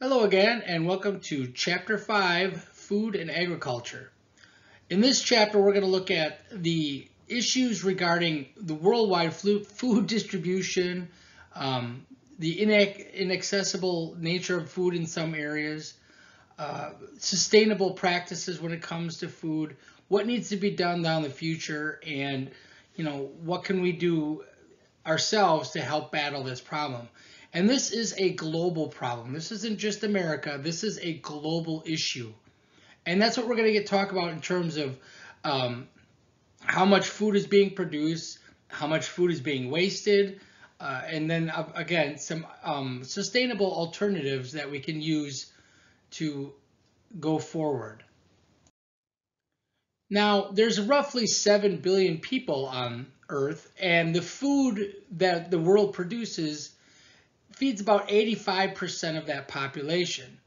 Hello again, and welcome to Chapter 5 Food and Agriculture. In this chapter, we're going to look at the issues regarding the worldwide food distribution, um, the inaccessible nature of food in some areas, uh, sustainable practices when it comes to food, what needs to be done down the future, and you know what can we do ourselves to help battle this problem. And this is a global problem. This isn't just America. This is a global issue. And that's what we're going to get talk about in terms of um, how much food is being produced, how much food is being wasted, uh, and then uh, again, some um, sustainable alternatives that we can use to go forward. Now, there's roughly 7 billion people on Earth, and the food that the world produces feeds about 85% of that population.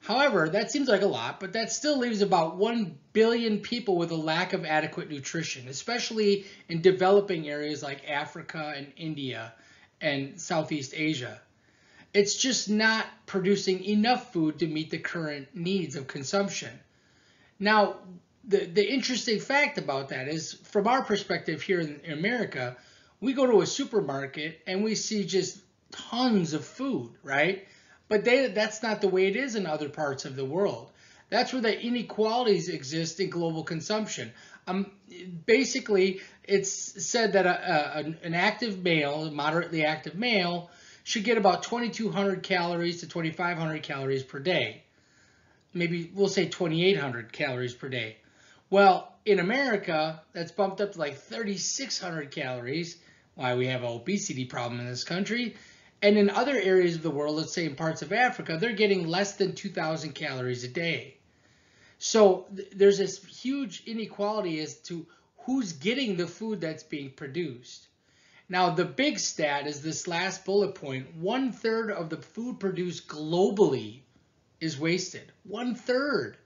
However, that seems like a lot, but that still leaves about 1 billion people with a lack of adequate nutrition, especially in developing areas like Africa and India and Southeast Asia. It's just not producing enough food to meet the current needs of consumption. Now, the, the interesting fact about that is, from our perspective here in America, we go to a supermarket and we see just tons of food, right? But they, that's not the way it is in other parts of the world. That's where the inequalities exist in global consumption. Um, basically, it's said that a, a, an active male, a moderately active male, should get about 2,200 calories to 2,500 calories per day. Maybe we'll say 2,800 calories per day. Well, in America, that's bumped up to like 3,600 calories. Why we have an obesity problem in this country. And in other areas of the world, let's say in parts of Africa, they're getting less than 2,000 calories a day. So th there's this huge inequality as to who's getting the food that's being produced. Now, the big stat is this last bullet point. One third of the food produced globally is wasted. One third.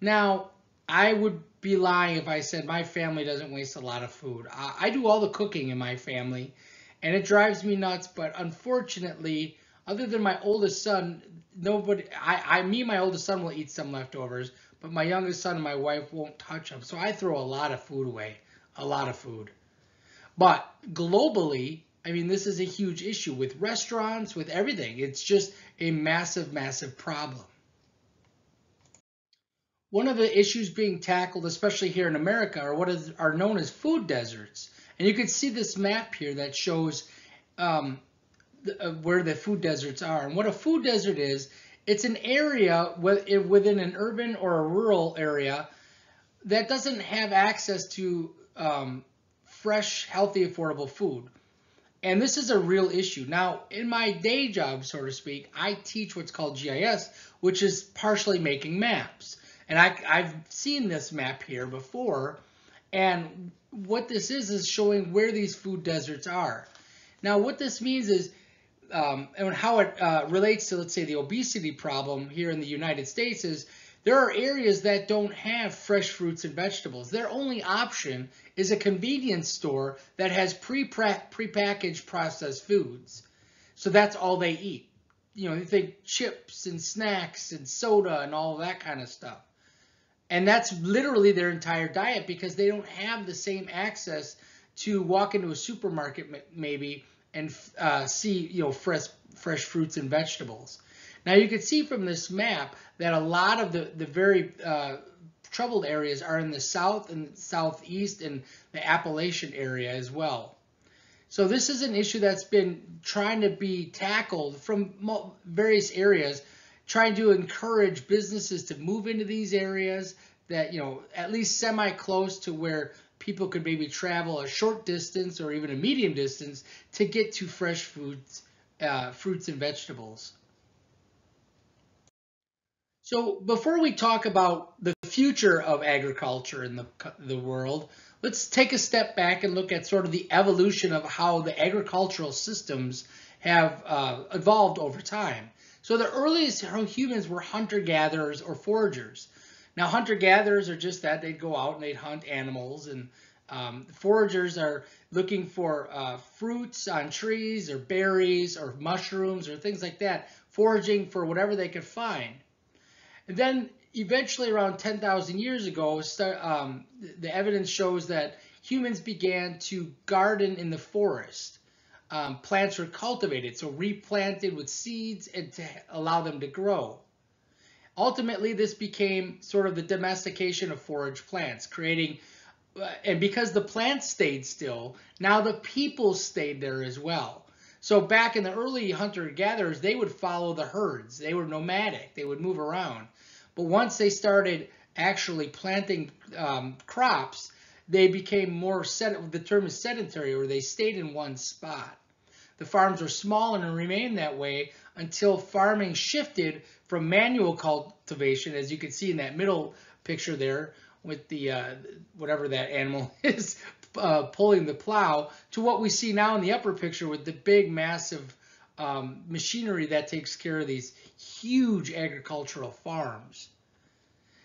Now, I would be lying if I said my family doesn't waste a lot of food. I, I do all the cooking in my family and it drives me nuts. But unfortunately, other than my oldest son, nobody, I, I, me, my oldest son will eat some leftovers, but my youngest son and my wife won't touch them. So I throw a lot of food away, a lot of food. But globally, I mean, this is a huge issue with restaurants, with everything. It's just a massive, massive problem. One of the issues being tackled, especially here in America, are what is, are known as food deserts. And you can see this map here that shows um, the, uh, where the food deserts are. And what a food desert is, it's an area within an urban or a rural area that doesn't have access to um, fresh, healthy, affordable food. And this is a real issue. Now, in my day job, so to speak, I teach what's called GIS, which is partially making maps. And I, have seen this map here before, and what this is, is showing where these food deserts are. Now, what this means is, um, and how it uh, relates to, let's say, the obesity problem here in the United States is there are areas that don't have fresh fruits and vegetables. Their only option is a convenience store that has pre-packaged processed foods. So that's all they eat. You know, they think chips and snacks and soda and all that kind of stuff. And that's literally their entire diet because they don't have the same access to walk into a supermarket maybe and uh, see you know fresh fresh fruits and vegetables. Now you can see from this map that a lot of the the very uh, troubled areas are in the south and southeast and the Appalachian area as well. So this is an issue that's been trying to be tackled from various areas trying to encourage businesses to move into these areas that, you know, at least semi close to where people could maybe travel a short distance or even a medium distance to get to fresh foods, uh, fruits and vegetables. So before we talk about the future of agriculture in the, the world, let's take a step back and look at sort of the evolution of how the agricultural systems have uh, evolved over time. So the earliest humans were hunter-gatherers or foragers. Now hunter-gatherers are just that. They'd go out and they'd hunt animals and um, foragers are looking for uh, fruits on trees or berries or mushrooms or things like that, foraging for whatever they could find. And then eventually around 10,000 years ago, um, the evidence shows that humans began to garden in the forest. Um, plants were cultivated, so replanted with seeds and to allow them to grow. Ultimately, this became sort of the domestication of forage plants, creating, uh, and because the plants stayed still, now the people stayed there as well. So back in the early hunter-gatherers, they would follow the herds. They were nomadic. They would move around. But once they started actually planting um, crops, they became more, set, the term is sedentary, or they stayed in one spot. The farms were small and remained that way until farming shifted from manual cultivation, as you can see in that middle picture there, with the uh, whatever that animal is uh, pulling the plow, to what we see now in the upper picture with the big, massive um, machinery that takes care of these huge agricultural farms.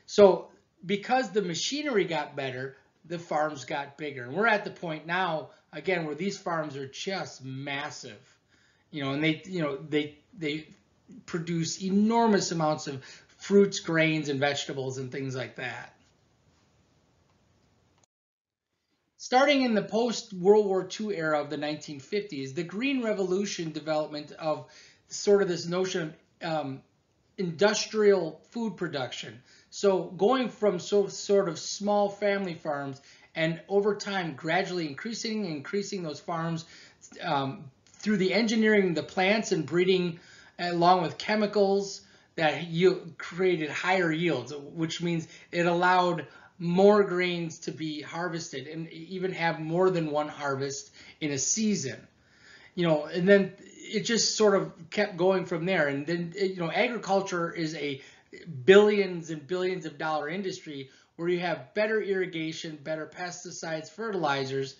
So because the machinery got better, the farms got bigger. And we're at the point now, again, where these farms are just massive. You know, and they, you know, they they produce enormous amounts of fruits, grains, and vegetables and things like that. Starting in the post-World War II era of the 1950s, the Green Revolution development of sort of this notion of um, industrial food production. So going from so, sort of small family farms and over time gradually increasing increasing those farms um, through the engineering the plants and breeding along with chemicals that you created higher yields, which means it allowed more grains to be harvested and even have more than one harvest in a season. You know, and then it just sort of kept going from there. And then, you know, agriculture is a billions and billions of dollar industry where you have better irrigation, better pesticides, fertilizers,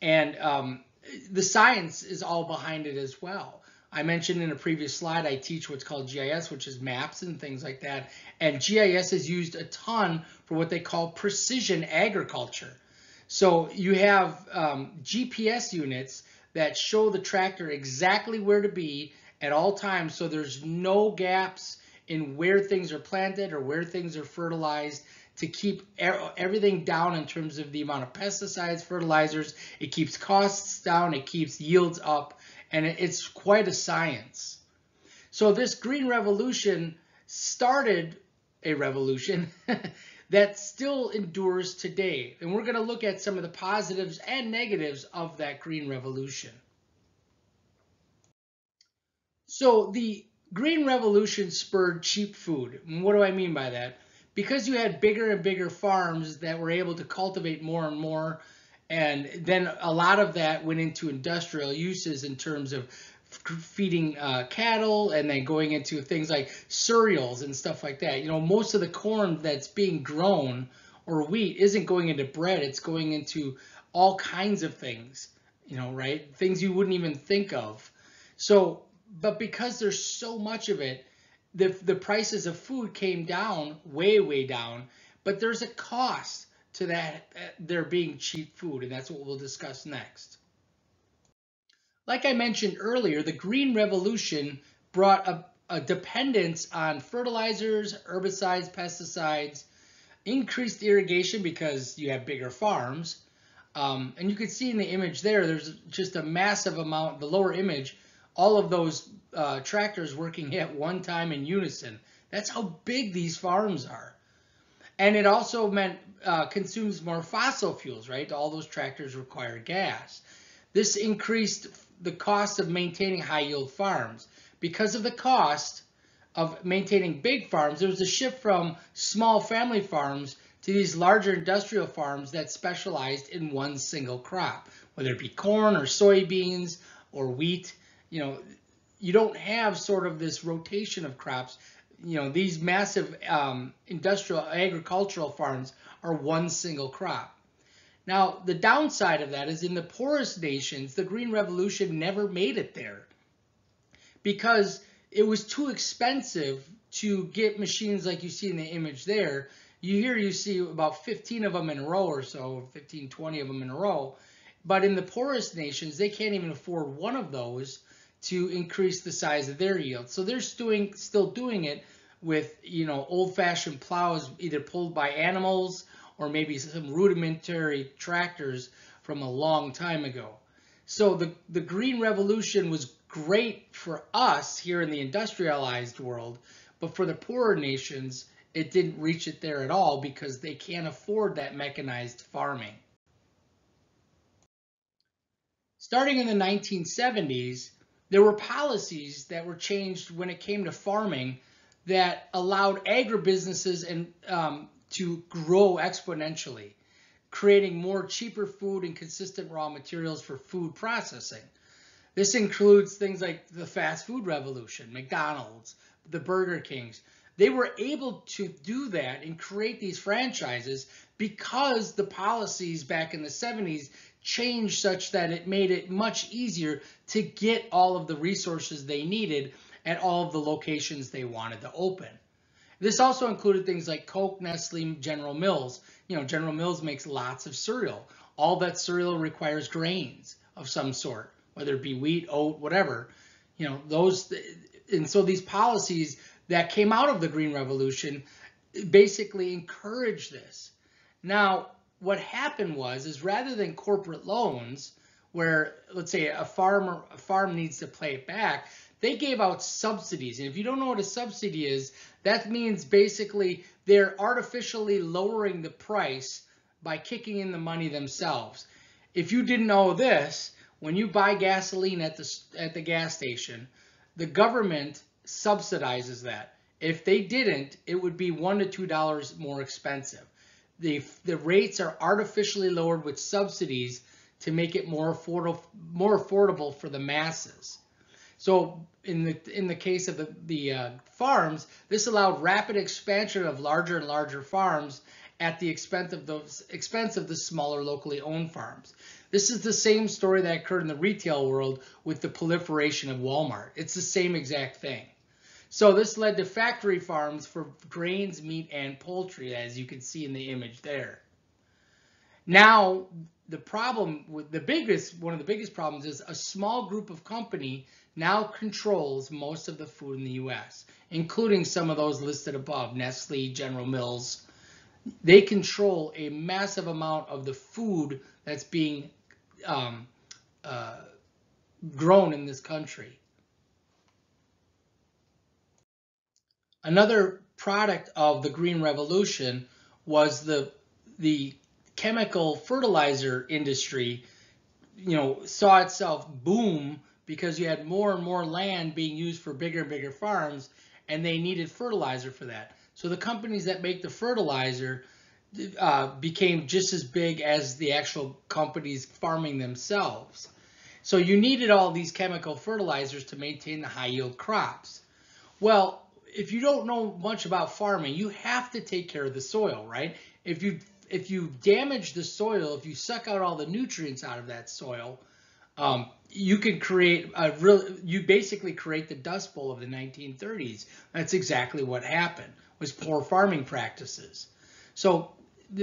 and um, the science is all behind it as well. I mentioned in a previous slide, I teach what's called GIS, which is maps and things like that. And GIS is used a ton for what they call precision agriculture. So you have um, GPS units that show the tractor exactly where to be at all times. So there's no gaps in where things are planted or where things are fertilized to keep everything down in terms of the amount of pesticides, fertilizers. It keeps costs down, it keeps yields up, and it's quite a science. So this green revolution started a revolution that still endures today. And we're going to look at some of the positives and negatives of that green revolution. So the Green Revolution spurred cheap food. What do I mean by that? Because you had bigger and bigger farms that were able to cultivate more and more, and then a lot of that went into industrial uses in terms of feeding uh, cattle and then going into things like cereals and stuff like that. You know, most of the corn that's being grown or wheat isn't going into bread, it's going into all kinds of things, you know, right? Things you wouldn't even think of. So but because there's so much of it, the, the prices of food came down, way, way down. But there's a cost to that, uh, there being cheap food, and that's what we'll discuss next. Like I mentioned earlier, the Green Revolution brought a, a dependence on fertilizers, herbicides, pesticides, increased irrigation because you have bigger farms. Um, and you can see in the image there, there's just a massive amount, the lower image, all of those uh, tractors working at one time in unison. That's how big these farms are. And it also meant uh, consumes more fossil fuels, right? All those tractors require gas. This increased the cost of maintaining high yield farms. Because of the cost of maintaining big farms, there was a shift from small family farms to these larger industrial farms that specialized in one single crop, whether it be corn or soybeans or wheat you know, you don't have sort of this rotation of crops. You know, these massive um, industrial agricultural farms are one single crop. Now, the downside of that is in the poorest nations, the Green Revolution never made it there because it was too expensive to get machines like you see in the image there. You here you see about 15 of them in a row or so, 15, 20 of them in a row. But in the poorest nations, they can't even afford one of those to increase the size of their yield. So they're doing, still doing it with, you know, old-fashioned plows either pulled by animals or maybe some rudimentary tractors from a long time ago. So the, the Green Revolution was great for us here in the industrialized world, but for the poorer nations, it didn't reach it there at all because they can't afford that mechanized farming. Starting in the 1970s, there were policies that were changed when it came to farming that allowed agribusinesses and um, to grow exponentially, creating more cheaper food and consistent raw materials for food processing. This includes things like the fast food revolution, McDonald's, the Burger Kings. They were able to do that and create these franchises because the policies back in the 70s changed such that it made it much easier to get all of the resources they needed at all of the locations they wanted to open. This also included things like Coke, Nestle, General Mills. You know, General Mills makes lots of cereal. All that cereal requires grains of some sort, whether it be wheat, oat, whatever. You know, those, and so these policies that came out of the Green Revolution basically encouraged this. Now, what happened was, is rather than corporate loans, where let's say a farmer, a farm needs to pay it back, they gave out subsidies. And if you don't know what a subsidy is, that means basically they're artificially lowering the price by kicking in the money themselves. If you didn't know this, when you buy gasoline at the, at the gas station, the government subsidizes that. If they didn't, it would be one to two dollars more expensive. The, the rates are artificially lowered with subsidies to make it more affordable, more affordable for the masses. So in the in the case of the, the uh, farms, this allowed rapid expansion of larger and larger farms at the expense of those expense of the smaller locally owned farms. This is the same story that occurred in the retail world with the proliferation of Walmart. It's the same exact thing. So this led to factory farms for grains, meat, and poultry, as you can see in the image there. Now, the problem with the biggest, one of the biggest problems is a small group of company now controls most of the food in the U.S., including some of those listed above, Nestle, General Mills. They control a massive amount of the food that's being um, uh, grown in this country. Another product of the Green Revolution was the the chemical fertilizer industry, you know, saw itself boom because you had more and more land being used for bigger and bigger farms and they needed fertilizer for that. So the companies that make the fertilizer uh, became just as big as the actual companies farming themselves. So you needed all these chemical fertilizers to maintain the high yield crops. Well, if you don't know much about farming, you have to take care of the soil, right? If you if you damage the soil, if you suck out all the nutrients out of that soil, um, you can create a real, you basically create the Dust Bowl of the 1930s. That's exactly what happened, was poor farming practices. So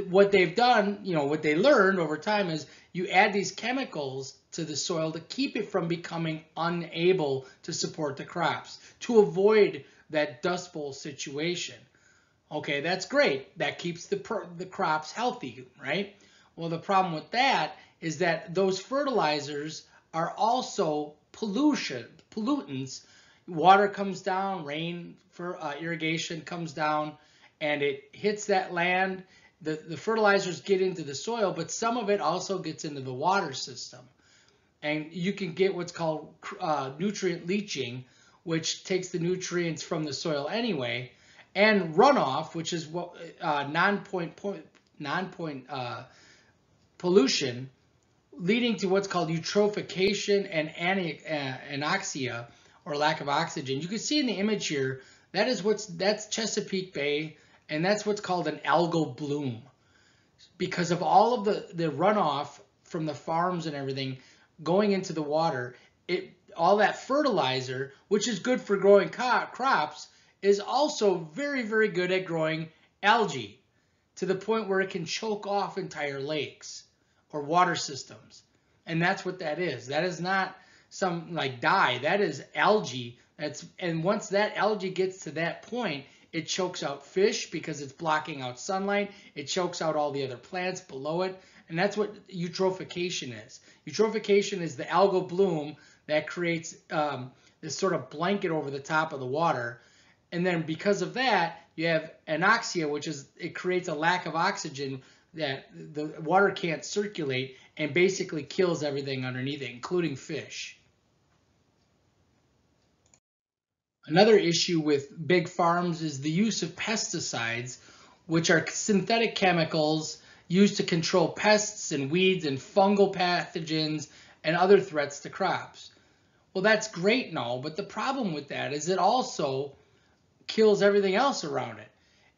what they've done, you know, what they learned over time is you add these chemicals to the soil to keep it from becoming unable to support the crops, to avoid that Dust Bowl situation. Okay, that's great. That keeps the, the crops healthy, right? Well, the problem with that is that those fertilizers are also pollution, pollutants. Water comes down, rain for uh, irrigation comes down, and it hits that land. The, the fertilizers get into the soil, but some of it also gets into the water system. And you can get what's called uh, nutrient leaching, which takes the nutrients from the soil anyway, and runoff, which is what uh, non-point point, non-point uh, pollution, leading to what's called eutrophication and uh, anoxia, or lack of oxygen. You can see in the image here, that is what's that's Chesapeake Bay, and that's what's called an algal bloom. Because of all of the, the runoff from the farms and everything going into the water, it all that fertilizer, which is good for growing crops, is also very, very good at growing algae to the point where it can choke off entire lakes or water systems. And that's what that is. That is not some like dye. That is algae. That's and once that algae gets to that point, it chokes out fish because it's blocking out sunlight. It chokes out all the other plants below it. And that's what eutrophication is. Eutrophication is the algal bloom that creates um, this sort of blanket over the top of the water. And then because of that, you have anoxia, which is it creates a lack of oxygen that the water can't circulate and basically kills everything underneath it, including fish. Another issue with big farms is the use of pesticides, which are synthetic chemicals used to control pests and weeds and fungal pathogens and other threats to crops. Well, that's great and all, but the problem with that is it also kills everything else around it.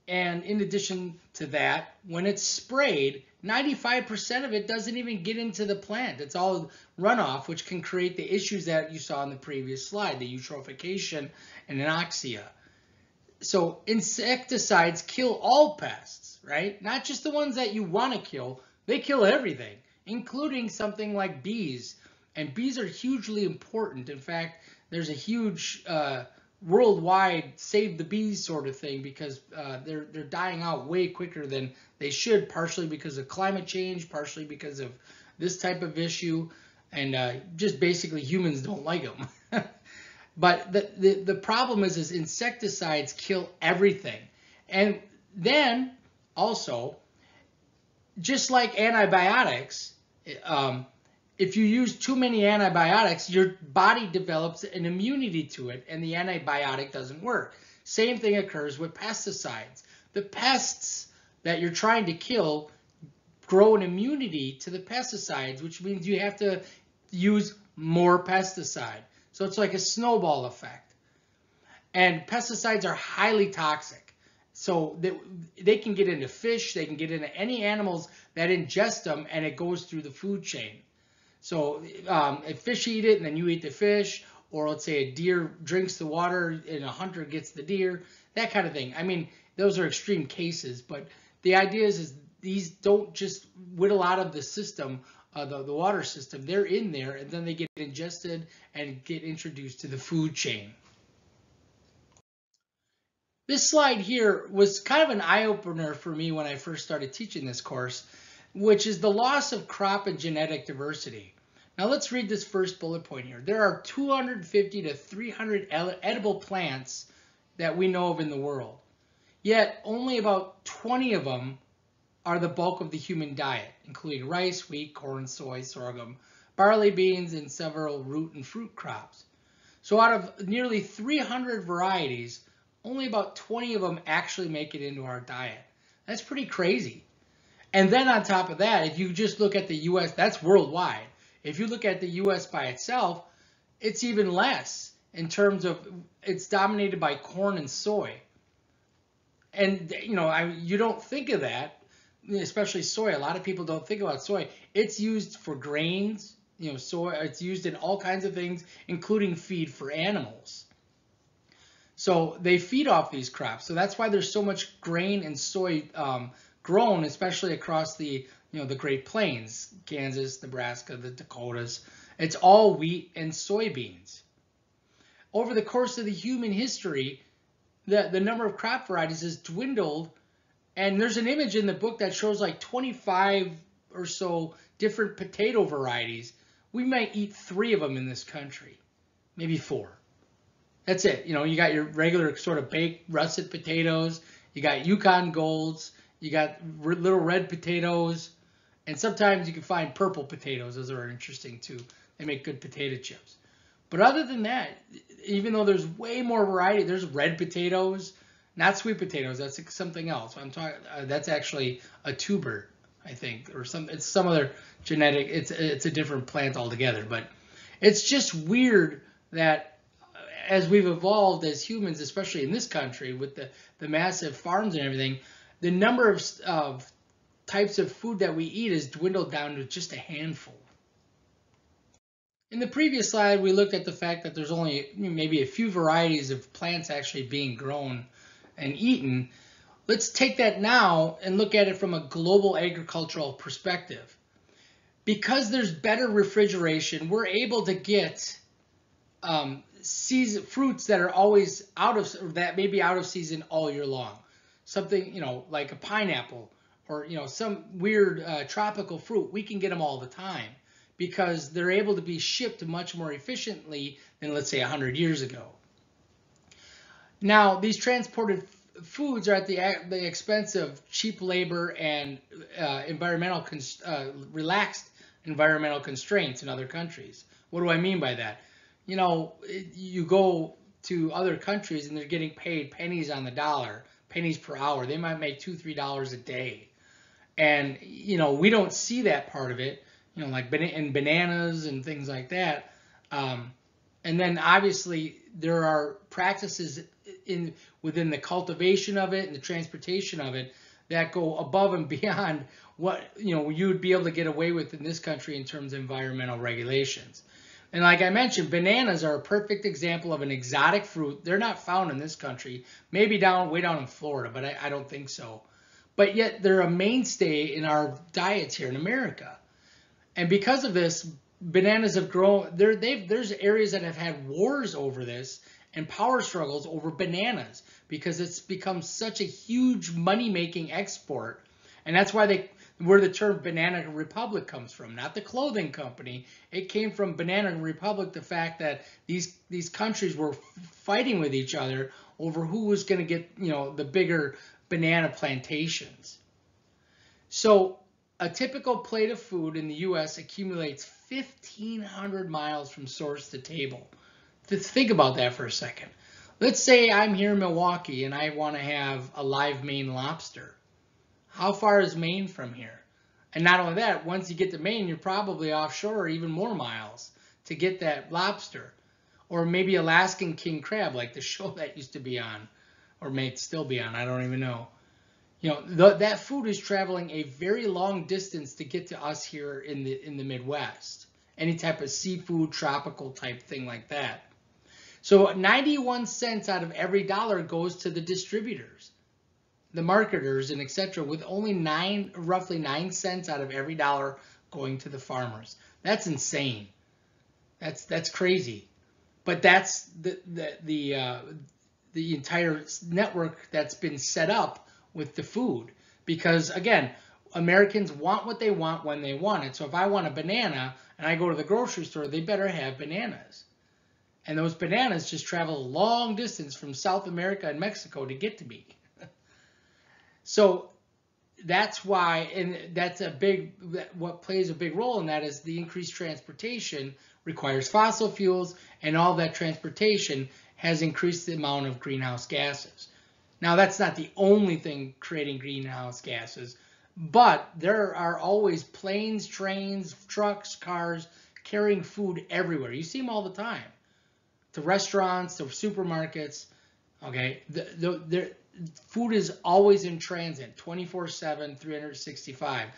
And in addition to that, when it's sprayed, 95% of it doesn't even get into the plant. It's all runoff, which can create the issues that you saw in the previous slide, the eutrophication and anoxia. So insecticides kill all pests, right? Not just the ones that you want to kill. They kill everything, including something like bees. And bees are hugely important. In fact, there's a huge uh, worldwide save the bees sort of thing because uh, they're they're dying out way quicker than they should, partially because of climate change, partially because of this type of issue, and uh, just basically humans don't like them. but the, the the problem is is insecticides kill everything, and then also, just like antibiotics. Um, if you use too many antibiotics, your body develops an immunity to it and the antibiotic doesn't work. Same thing occurs with pesticides. The pests that you're trying to kill grow an immunity to the pesticides, which means you have to use more pesticide. So it's like a snowball effect. And pesticides are highly toxic. So they, they can get into fish, they can get into any animals that ingest them, and it goes through the food chain. So um, if fish eat it and then you eat the fish, or let's say a deer drinks the water and a hunter gets the deer, that kind of thing. I mean, those are extreme cases, but the idea is, is these don't just whittle out of the system, uh, the, the water system. They're in there and then they get ingested and get introduced to the food chain. This slide here was kind of an eye-opener for me when I first started teaching this course, which is the loss of crop and genetic diversity. Now let's read this first bullet point here. There are 250 to 300 edible plants that we know of in the world. Yet only about 20 of them are the bulk of the human diet, including rice, wheat, corn, soy, sorghum, barley, beans, and several root and fruit crops. So out of nearly 300 varieties, only about 20 of them actually make it into our diet. That's pretty crazy. And then on top of that, if you just look at the US, that's worldwide. If you look at the U.S. by itself, it's even less in terms of it's dominated by corn and soy. And you know, I you don't think of that, especially soy. A lot of people don't think about soy. It's used for grains, you know, soy. It's used in all kinds of things, including feed for animals. So they feed off these crops. So that's why there's so much grain and soy um, grown, especially across the you know, the Great Plains, Kansas, Nebraska, the Dakotas. It's all wheat and soybeans. Over the course of the human history, the, the number of crop varieties has dwindled. And there's an image in the book that shows like 25 or so different potato varieties. We might eat three of them in this country, maybe four. That's it. You know, you got your regular sort of baked russet potatoes. You got Yukon Golds. You got little red potatoes. And sometimes you can find purple potatoes. Those are interesting too. They make good potato chips. But other than that, even though there's way more variety, there's red potatoes, not sweet potatoes. That's something else. I'm talking. Uh, that's actually a tuber, I think, or some. It's some other genetic. It's it's a different plant altogether. But it's just weird that uh, as we've evolved as humans, especially in this country with the the massive farms and everything, the number of, of types of food that we eat has dwindled down to just a handful. In the previous slide, we looked at the fact that there's only maybe a few varieties of plants actually being grown and eaten. Let's take that now and look at it from a global agricultural perspective. Because there's better refrigeration, we're able to get um, season fruits that are always out of that may be out of season all year long. Something you know like a pineapple or you know some weird uh, tropical fruit. We can get them all the time because they're able to be shipped much more efficiently than let's say 100 years ago. Now these transported foods are at the, the expense of cheap labor and uh, environmental uh, relaxed environmental constraints in other countries. What do I mean by that? You know, you go to other countries and they're getting paid pennies on the dollar, pennies per hour. They might make two, three dollars a day. And, you know, we don't see that part of it, you know, like in bananas and things like that. Um, and then obviously there are practices in within the cultivation of it and the transportation of it that go above and beyond what you know you would be able to get away with in this country in terms of environmental regulations. And like I mentioned, bananas are a perfect example of an exotic fruit. They're not found in this country, maybe down way down in Florida, but I, I don't think so. But yet they're a mainstay in our diets here in America. And because of this, bananas have grown. There, they've there's areas that have had wars over this and power struggles over bananas because it's become such a huge money-making export. And that's why they where the term Banana Republic comes from, not the clothing company. It came from Banana Republic, the fact that these these countries were fighting with each other over who was going to get, you know, the bigger banana plantations. So a typical plate of food in the U.S. accumulates 1,500 miles from source to table. Think about that for a second. Let's say I'm here in Milwaukee and I want to have a live Maine lobster. How far is Maine from here? And not only that, once you get to Maine, you're probably offshore even more miles to get that lobster. Or maybe Alaskan king crab, like the show that used to be on, or may still be on, I don't even know. You know, that food is traveling a very long distance to get to us here in the in the Midwest. Any type of seafood, tropical type thing like that. So 91 cents out of every dollar goes to the distributors, the marketers, and etc. With only nine, roughly nine cents out of every dollar going to the farmers. That's insane. That's that's crazy. But that's the the the uh, the entire network that's been set up with the food because again Americans want what they want when they want it. So if I want a banana and I go to the grocery store, they better have bananas. And those bananas just travel a long distance from South America and Mexico to get to me. So that's why, and that's a big, what plays a big role in that is the increased transportation requires fossil fuels, and all that transportation has increased the amount of greenhouse gases. Now, that's not the only thing creating greenhouse gases, but there are always planes, trains, trucks, cars carrying food everywhere. You see them all the time to restaurants to supermarkets. Okay, the, the, food is always in transit 24 7 365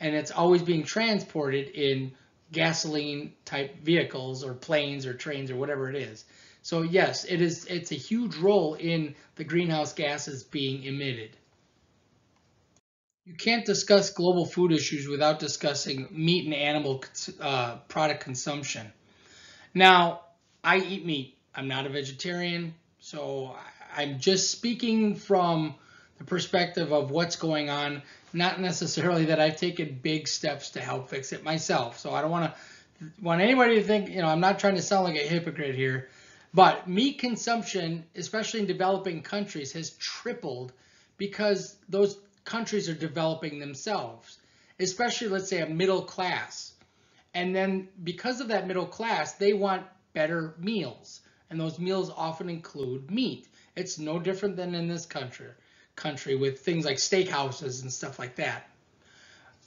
and it's always being transported in gasoline type vehicles or planes or trains or whatever it is. So yes it is it's a huge role in the greenhouse gases being emitted. You can't discuss global food issues without discussing meat and animal uh, product consumption. Now I eat meat. I'm not a vegetarian, so I'm just speaking from the perspective of what's going on, not necessarily that I've taken big steps to help fix it myself. So I don't want to want anybody to think, you know, I'm not trying to sound like a hypocrite here, but meat consumption, especially in developing countries, has tripled because those countries are developing themselves, especially let's say a middle class. And then because of that middle class, they want better meals. And those meals often include meat. It's no different than in this country, country with things like steakhouses and stuff like that.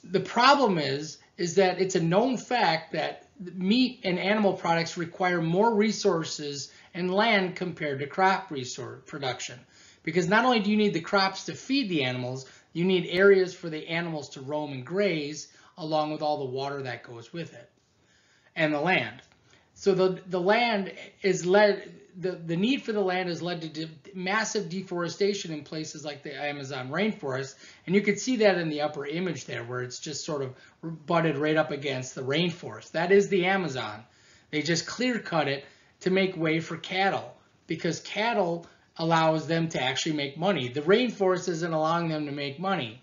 The problem is, is that it's a known fact that meat and animal products require more resources and land compared to crop resource production. Because not only do you need the crops to feed the animals, you need areas for the animals to roam and graze along with all the water that goes with it and the land. So the, the land is led, the, the need for the land has led to de massive deforestation in places like the Amazon rainforest. And you can see that in the upper image there where it's just sort of butted right up against the rainforest. That is the Amazon. They just clear cut it to make way for cattle because cattle allows them to actually make money. The rainforest isn't allowing them to make money.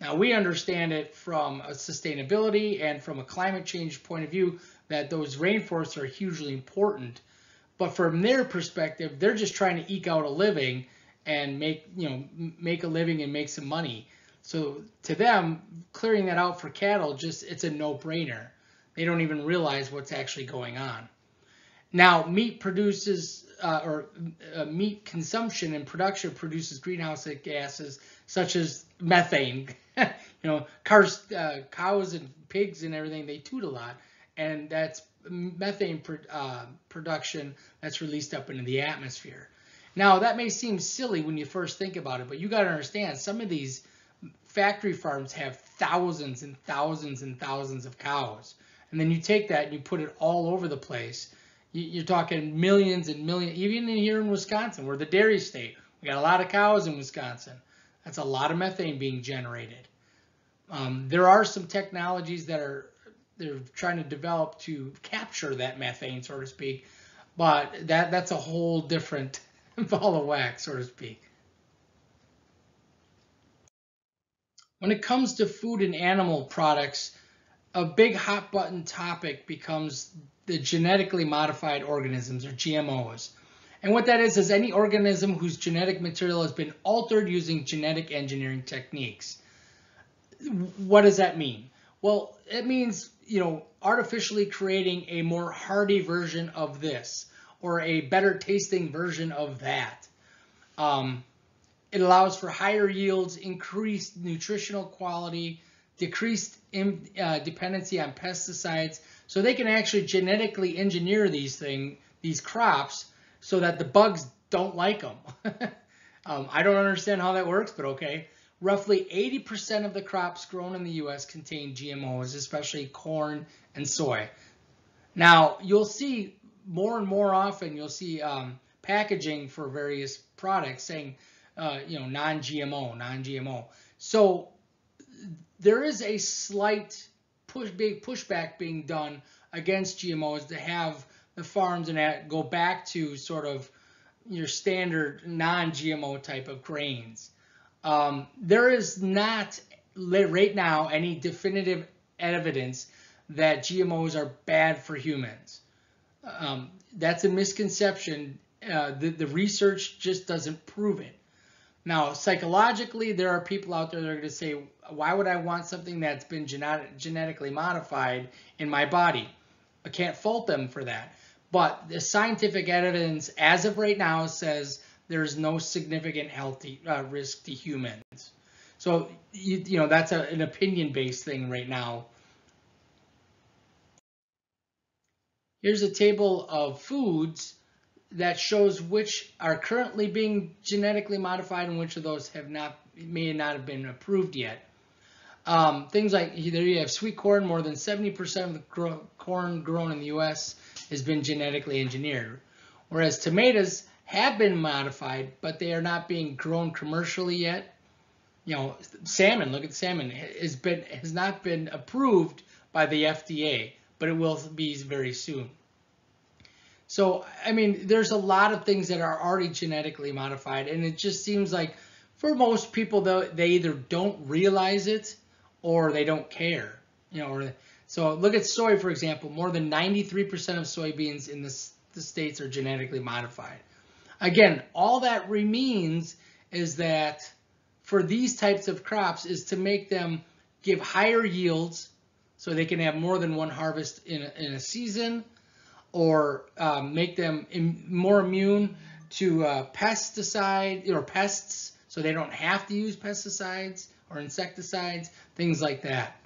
Now we understand it from a sustainability and from a climate change point of view that those rainforests are hugely important. But from their perspective, they're just trying to eke out a living and make, you know, make a living and make some money. So to them, clearing that out for cattle, just it's a no-brainer. They don't even realize what's actually going on. Now, meat produces, uh, or uh, meat consumption and production produces greenhouse gases such as methane. you know, cars, uh, cows and pigs and everything, they toot a lot. And that's methane pr uh, production that's released up into the atmosphere. Now, that may seem silly when you first think about it, but you got to understand some of these factory farms have thousands and thousands and thousands of cows. And then you take that and you put it all over the place. You're talking millions and millions, even here in Wisconsin, we're the dairy state. We got a lot of cows in Wisconsin. That's a lot of methane being generated. Um, there are some technologies that are they're trying to develop to capture that methane, so to speak, but that that's a whole different ball of wax, so to speak. When it comes to food and animal products, a big hot button topic becomes the genetically modified organisms or GMOs. And what that is, is any organism whose genetic material has been altered using genetic engineering techniques. What does that mean? Well, it means, you know, artificially creating a more hardy version of this or a better tasting version of that. Um, it allows for higher yields, increased nutritional quality, decreased in, uh, dependency on pesticides. So they can actually genetically engineer these things, these crops, so that the bugs don't like them. um, I don't understand how that works, but okay. Roughly 80% of the crops grown in the U.S. contain GMOs, especially corn and soy. Now, you'll see more and more often, you'll see um, packaging for various products saying, uh, you know, non-GMO, non-GMO. So there is a slight push, big pushback being done against GMOs to have the farms and go back to sort of your standard non-GMO type of grains. Um, there is not right now any definitive evidence that GMOs are bad for humans. Um, that's a misconception. Uh, the, the research just doesn't prove it. Now, psychologically, there are people out there that are going to say, why would I want something that's been genetic, genetically modified in my body? I can't fault them for that. But the scientific evidence, as of right now, says there's no significant health uh, risk to humans. So, you, you know, that's a, an opinion-based thing right now. Here's a table of foods that shows which are currently being genetically modified and which of those have not may not have been approved yet. Um, things like there you have sweet corn. More than 70% of the gro corn grown in the U.S. has been genetically engineered, whereas tomatoes have been modified, but they are not being grown commercially yet. You know, salmon. Look at salmon. Has been has not been approved by the FDA, but it will be very soon. So, I mean, there's a lot of things that are already genetically modified, and it just seems like for most people, though, they either don't realize it or they don't care. You know, or, so look at soy, for example. More than 93% of soybeans in the, the states are genetically modified. Again, all that means is that for these types of crops is to make them give higher yields so they can have more than one harvest in a, in a season or um, make them Im more immune to uh, pesticide or pests so they don't have to use pesticides or insecticides, things like that.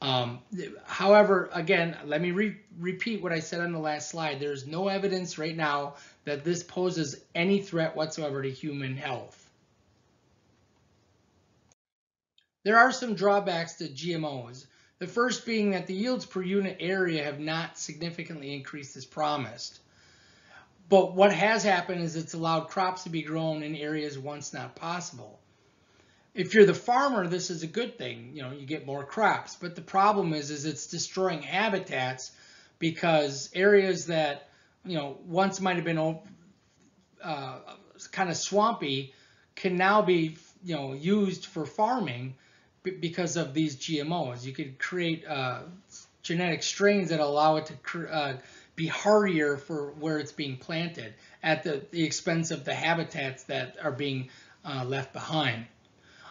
Um, however, again, let me re repeat what I said on the last slide. There's no evidence right now that this poses any threat whatsoever to human health. There are some drawbacks to GMOs. The first being that the yields per unit area have not significantly increased as promised. But what has happened is it's allowed crops to be grown in areas once not possible. If you're the farmer, this is a good thing. You know, you get more crops. But the problem is, is it's destroying habitats because areas that you know, once might have been uh, kind of swampy, can now be, you know, used for farming because of these GMOs. You could create uh, genetic strains that allow it to uh, be hardier for where it's being planted at the, the expense of the habitats that are being uh, left behind.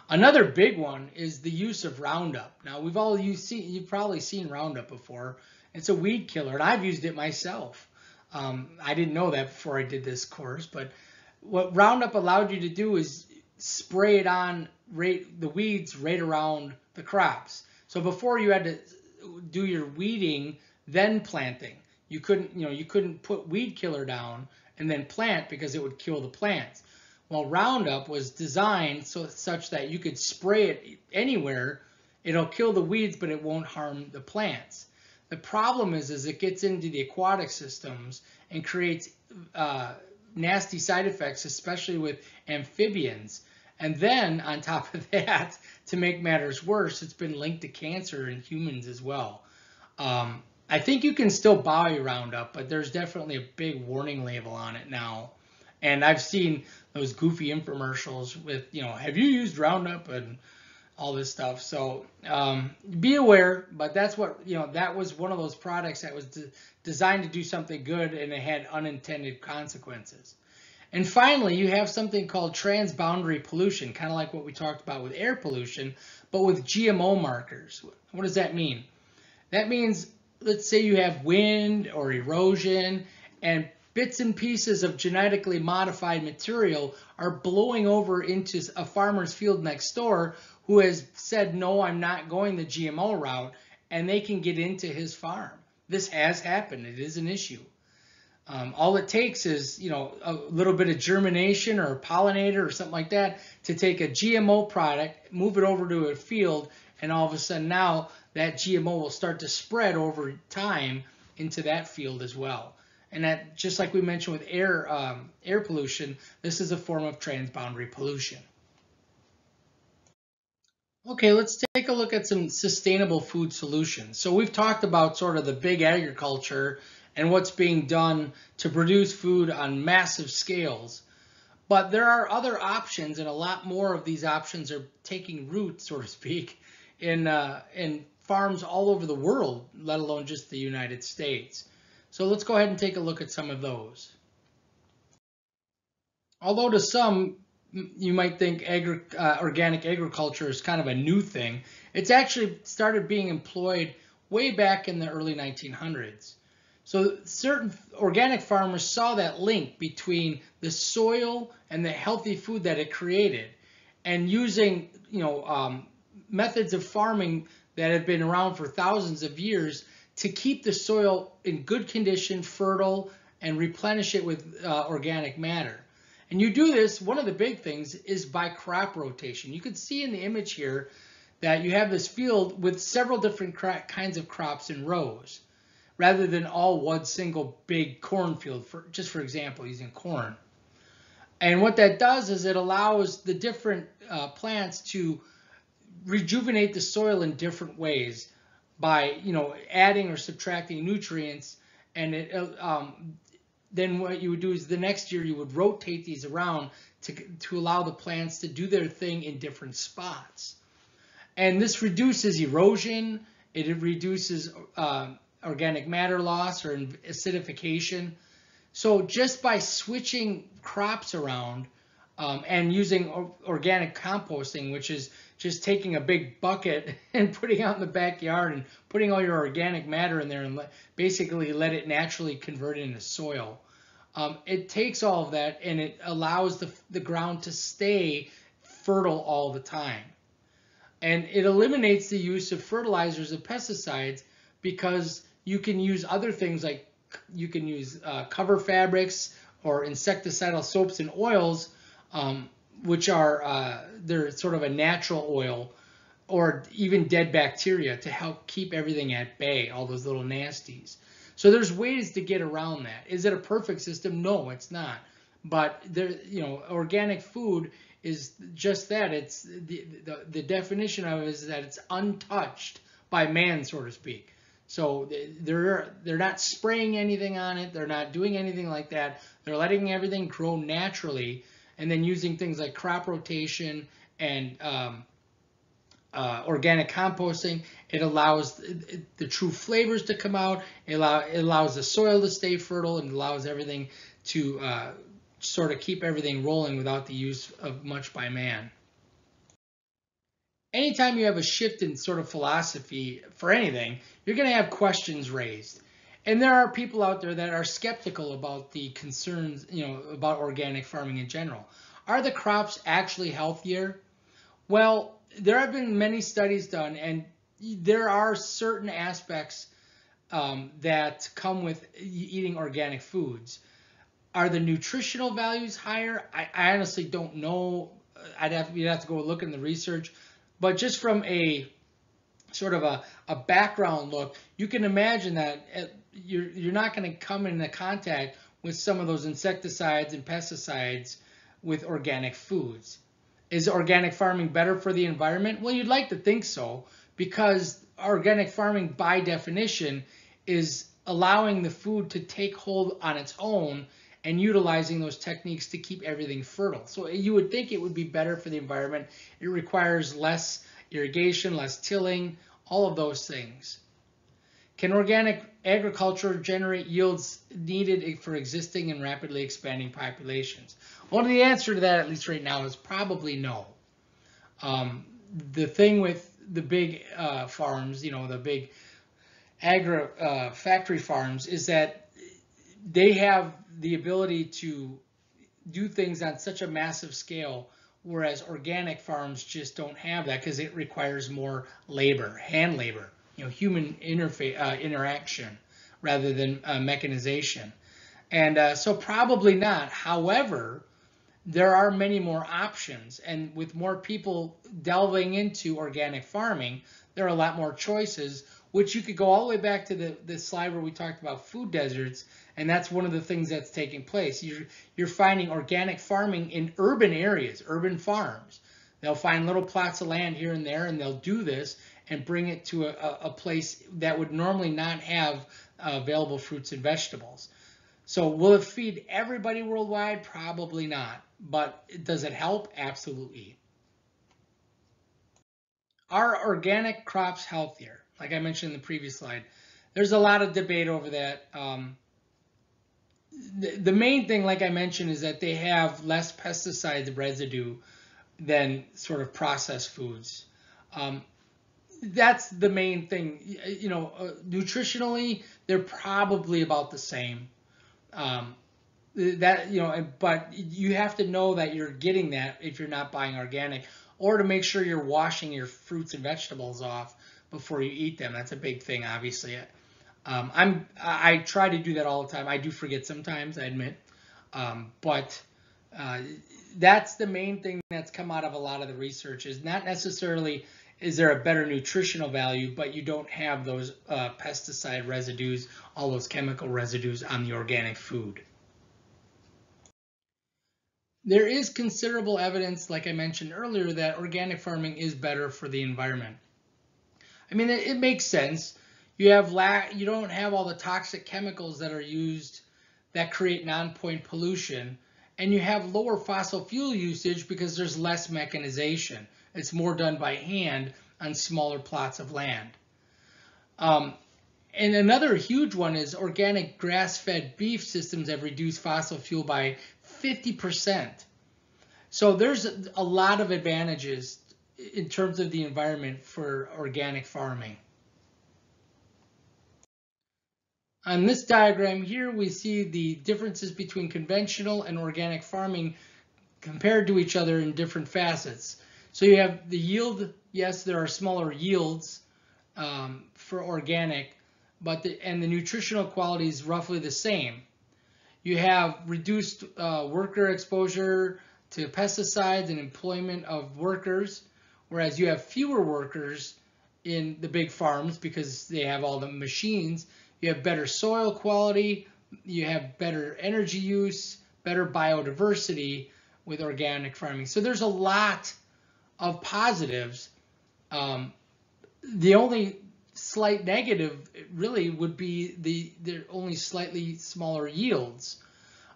Another big one is the use of Roundup. Now we've all you see you've probably seen Roundup before. It's a weed killer, and I've used it myself. Um, I didn't know that before I did this course, but what Roundup allowed you to do is spray it on right, the weeds right around the crops. So before you had to do your weeding, then planting. You couldn't, you know, you couldn't put weed killer down and then plant because it would kill the plants. Well, Roundup was designed so such that you could spray it anywhere. It'll kill the weeds, but it won't harm the plants. The problem is, is it gets into the aquatic systems and creates uh, nasty side effects, especially with amphibians. And then on top of that, to make matters worse, it's been linked to cancer in humans as well. Um, I think you can still buy Roundup, but there's definitely a big warning label on it now. And I've seen those goofy infomercials with, you know, have you used Roundup and all this stuff. So um, be aware, but that's what, you know, that was one of those products that was de designed to do something good and it had unintended consequences. And finally, you have something called transboundary pollution, kind of like what we talked about with air pollution, but with GMO markers. What does that mean? That means, let's say you have wind or erosion and bits and pieces of genetically modified material are blowing over into a farmer's field next door who has said, no, I'm not going the GMO route, and they can get into his farm. This has happened. It is an issue. Um, all it takes is, you know, a little bit of germination or pollinator or something like that to take a GMO product, move it over to a field, and all of a sudden now that GMO will start to spread over time into that field as well. And that, just like we mentioned with air um, air pollution, this is a form of transboundary pollution. Okay, let's take a look at some sustainable food solutions. So we've talked about sort of the big agriculture and what's being done to produce food on massive scales. But there are other options, and a lot more of these options are taking root, so to speak, in, uh, in farms all over the world, let alone just the United States. So let's go ahead and take a look at some of those. Although to some, you might think agri uh, organic agriculture is kind of a new thing, it's actually started being employed way back in the early 1900s. So certain organic farmers saw that link between the soil and the healthy food that it created, and using you know um, methods of farming that have been around for thousands of years to keep the soil in good condition, fertile, and replenish it with uh, organic matter. And you do this, one of the big things is by crop rotation. You can see in the image here that you have this field with several different kinds of crops in rows rather than all one single big cornfield, for, just for example, using corn. And what that does is it allows the different uh, plants to rejuvenate the soil in different ways by, you know, adding or subtracting nutrients. And it, uh, um, then what you would do is the next year you would rotate these around to, to allow the plants to do their thing in different spots. And this reduces erosion, it reduces uh, organic matter loss or acidification. So just by switching crops around um, and using organic composting, which is just taking a big bucket and putting out in the backyard and putting all your organic matter in there and let, basically let it naturally convert into soil. Um, it takes all of that and it allows the, the ground to stay fertile all the time. And it eliminates the use of fertilizers and pesticides because you can use other things like you can use uh, cover fabrics or insecticidal soaps and oils, um, which are uh, they're sort of a natural oil, or even dead bacteria to help keep everything at bay, all those little nasties. So there's ways to get around that. Is it a perfect system? No, it's not. But there, you know, organic food is just that. It's the, the, the definition of it is that it's untouched by man, so to speak. So they're they're not spraying anything on it. They're not doing anything like that. They're letting everything grow naturally, and then using things like crop rotation and um, uh, organic composting. It allows the true flavors to come out. It, allow, it allows the soil to stay fertile and allows everything to uh, sort of keep everything rolling without the use of much by man. Anytime you have a shift in sort of philosophy for anything, you're going to have questions raised. And there are people out there that are skeptical about the concerns, you know, about organic farming in general. Are the crops actually healthier? Well, there have been many studies done, and there are certain aspects um, that come with eating organic foods. Are the nutritional values higher? I, I honestly don't know. I'd have you'd have to go look in the research, but just from a sort of a, a background look, you can imagine that you're you're not going to come into contact with some of those insecticides and pesticides with organic foods. Is organic farming better for the environment? Well, you'd like to think so because organic farming by definition is allowing the food to take hold on its own and utilizing those techniques to keep everything fertile. So you would think it would be better for the environment. It requires less irrigation, less tilling, all of those things. Can organic agriculture generate yields needed for existing and rapidly expanding populations? Well, the answer to that, at least right now, is probably no. Um, the thing with the big uh, farms, you know, the big agri uh, factory farms, is that they have the ability to do things on such a massive scale, whereas organic farms just don't have that because it requires more labor, hand labor, you know, human interface uh, interaction rather than uh, mechanization. And uh, so probably not. However, there are many more options. And with more people delving into organic farming, there are a lot more choices, which you could go all the way back to the, the slide where we talked about food deserts. And that's one of the things that's taking place. You're, you're finding organic farming in urban areas, urban farms. They'll find little plots of land here and there, and they'll do this and bring it to a, a place that would normally not have uh, available fruits and vegetables. So will it feed everybody worldwide? Probably not. But does it help? Absolutely. Are organic crops healthier? Like I mentioned in the previous slide, there's a lot of debate over that. Um, the, the main thing, like I mentioned, is that they have less pesticides residue than sort of processed foods. Um, that's the main thing. You know, uh, nutritionally, they're probably about the same. Um, that you know, but you have to know that you're getting that if you're not buying organic, or to make sure you're washing your fruits and vegetables off before you eat them. That's a big thing, obviously. Um, I'm I try to do that all the time. I do forget sometimes, I admit, um, but uh, that's the main thing that's come out of a lot of the research is not necessarily is there a better nutritional value, but you don't have those uh, pesticide residues, all those chemical residues on the organic food. There is considerable evidence, like I mentioned earlier, that organic farming is better for the environment. I mean, it, it makes sense. You have la you don't have all the toxic chemicals that are used that create non-point pollution, and you have lower fossil fuel usage because there's less mechanization. It's more done by hand on smaller plots of land. Um, and another huge one is organic grass-fed beef systems have reduced fossil fuel by 50%. So there's a lot of advantages in terms of the environment for organic farming. On this diagram here, we see the differences between conventional and organic farming compared to each other in different facets. So you have the yield. Yes, there are smaller yields um, for organic, but the, and the nutritional quality is roughly the same. You have reduced uh, worker exposure to pesticides and employment of workers, whereas you have fewer workers in the big farms because they have all the machines. You have better soil quality, you have better energy use, better biodiversity with organic farming. So there's a lot of positives. Um, the only slight negative really would be the only slightly smaller yields.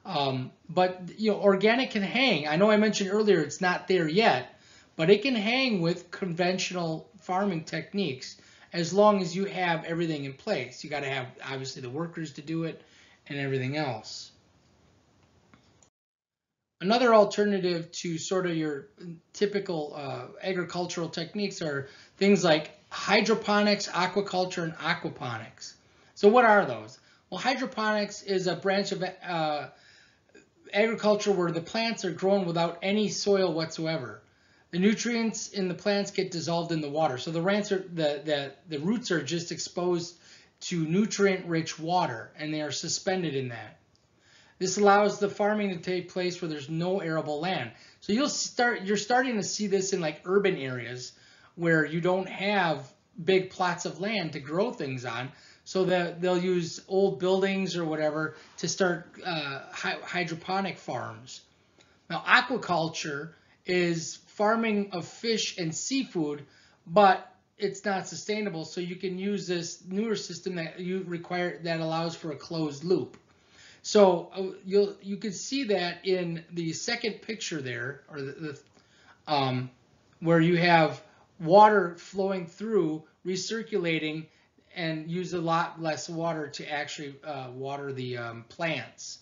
Um, but you know, organic can hang. I know I mentioned earlier it's not there yet, but it can hang with conventional farming techniques as long as you have everything in place. You got to have obviously the workers to do it and everything else. Another alternative to sort of your typical uh, agricultural techniques are things like hydroponics, aquaculture, and aquaponics. So what are those? Well, hydroponics is a branch of uh, agriculture where the plants are grown without any soil whatsoever. The nutrients in the plants get dissolved in the water. So the, are, the, the, the roots are just exposed to nutrient-rich water, and they are suspended in that. This allows the farming to take place where there's no arable land. So you'll start, you're starting to see this in like urban areas where you don't have big plots of land to grow things on. So that they'll use old buildings or whatever to start uh, hydroponic farms. Now, aquaculture is farming of fish and seafood, but it's not sustainable. So you can use this newer system that you require that allows for a closed loop. So uh, you'll you can see that in the second picture there, or the, the um, where you have water flowing through, recirculating, and use a lot less water to actually uh, water the um, plants.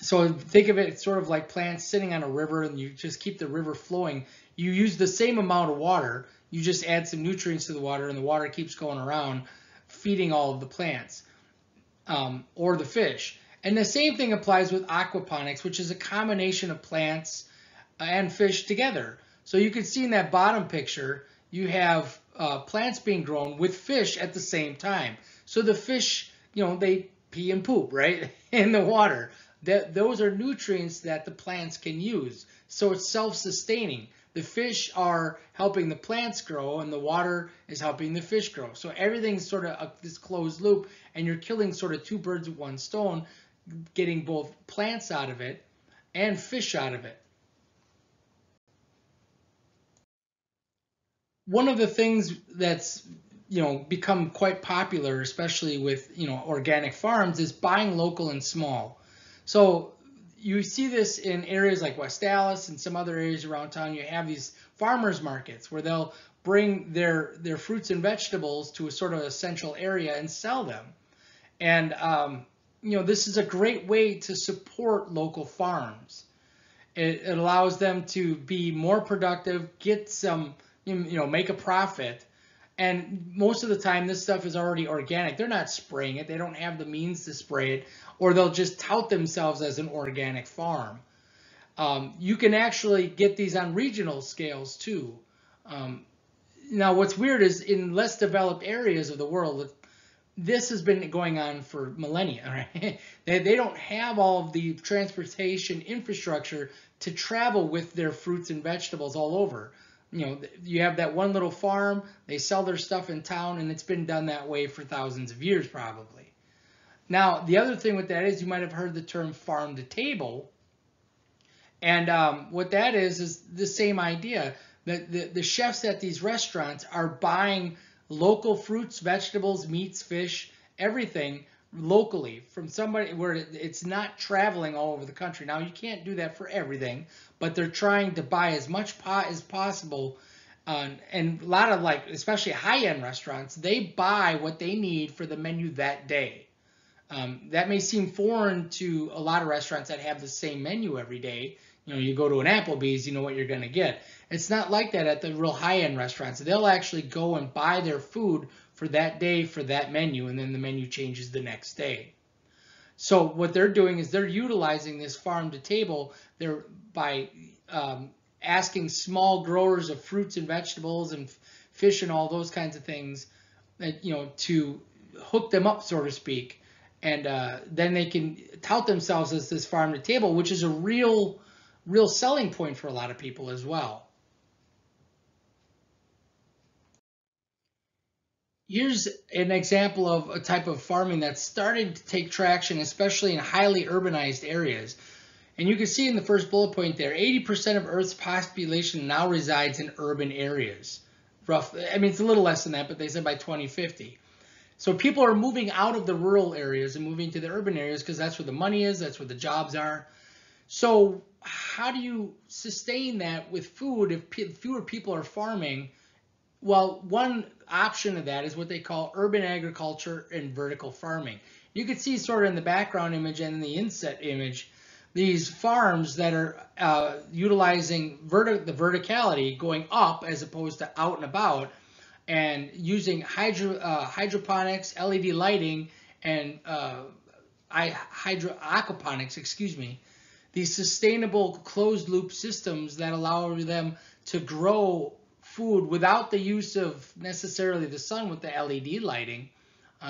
So think of it sort of like plants sitting on a river and you just keep the river flowing. You use the same amount of water, you just add some nutrients to the water and the water keeps going around feeding all of the plants um, or the fish. And the same thing applies with aquaponics, which is a combination of plants and fish together. So you can see in that bottom picture, you have uh, plants being grown with fish at the same time. So the fish, you know, they pee and poop, right, in the water. That those are nutrients that the plants can use. So it's self-sustaining the fish are helping the plants grow and the water is helping the fish grow. So everything's sort of a, this closed loop and you're killing sort of two birds with one stone, getting both plants out of it and fish out of it. One of the things that's you know become quite popular, especially with you know organic farms, is buying local and small. So you see this in areas like West Allis and some other areas around town. You have these farmers markets where they'll bring their their fruits and vegetables to a sort of a central area and sell them. And um, you know this is a great way to support local farms. It, it allows them to be more productive, get some you know make a profit. And most of the time, this stuff is already organic. They're not spraying it. They don't have the means to spray it or they'll just tout themselves as an organic farm. Um, you can actually get these on regional scales too. Um, now, what's weird is in less developed areas of the world, this has been going on for millennia. Right? they, they don't have all of the transportation infrastructure to travel with their fruits and vegetables all over. You know, you have that one little farm, they sell their stuff in town, and it's been done that way for thousands of years probably. Now, the other thing with that is you might have heard the term farm to table. And um, what that is, is the same idea. that the, the chefs at these restaurants are buying local fruits, vegetables, meats, fish, everything locally from somebody where it's not traveling all over the country. Now, you can't do that for everything, but they're trying to buy as much pot as possible. Uh, and a lot of like, especially high-end restaurants, they buy what they need for the menu that day. Um, that may seem foreign to a lot of restaurants that have the same menu every day. You know, you go to an Applebee's, you know what you're going to get. It's not like that at the real high-end restaurants. They'll actually go and buy their food for that day for that menu, and then the menu changes the next day. So what they're doing is they're utilizing this farm to table. They're by um, asking small growers of fruits and vegetables and fish and all those kinds of things, that, you know, to hook them up, so to speak, and uh, then they can tout themselves as this farm to table, which is a real, real selling point for a lot of people as well. Here's an example of a type of farming that's starting to take traction, especially in highly urbanized areas. And you can see in the first bullet point there, 80% of Earth's population now resides in urban areas. roughly. I mean, it's a little less than that, but they said by 2050. So people are moving out of the rural areas and moving to the urban areas because that's where the money is, that's where the jobs are. So how do you sustain that with food if fewer people are farming? Well, one option of that is what they call urban agriculture and vertical farming. You can see sort of in the background image and in the inset image, these farms that are uh, utilizing verti the verticality going up as opposed to out and about and using hydro, uh, hydroponics, LED lighting, and uh, hydro aquaponics, excuse me, these sustainable closed loop systems that allow them to grow food without the use of necessarily the sun with the LED lighting,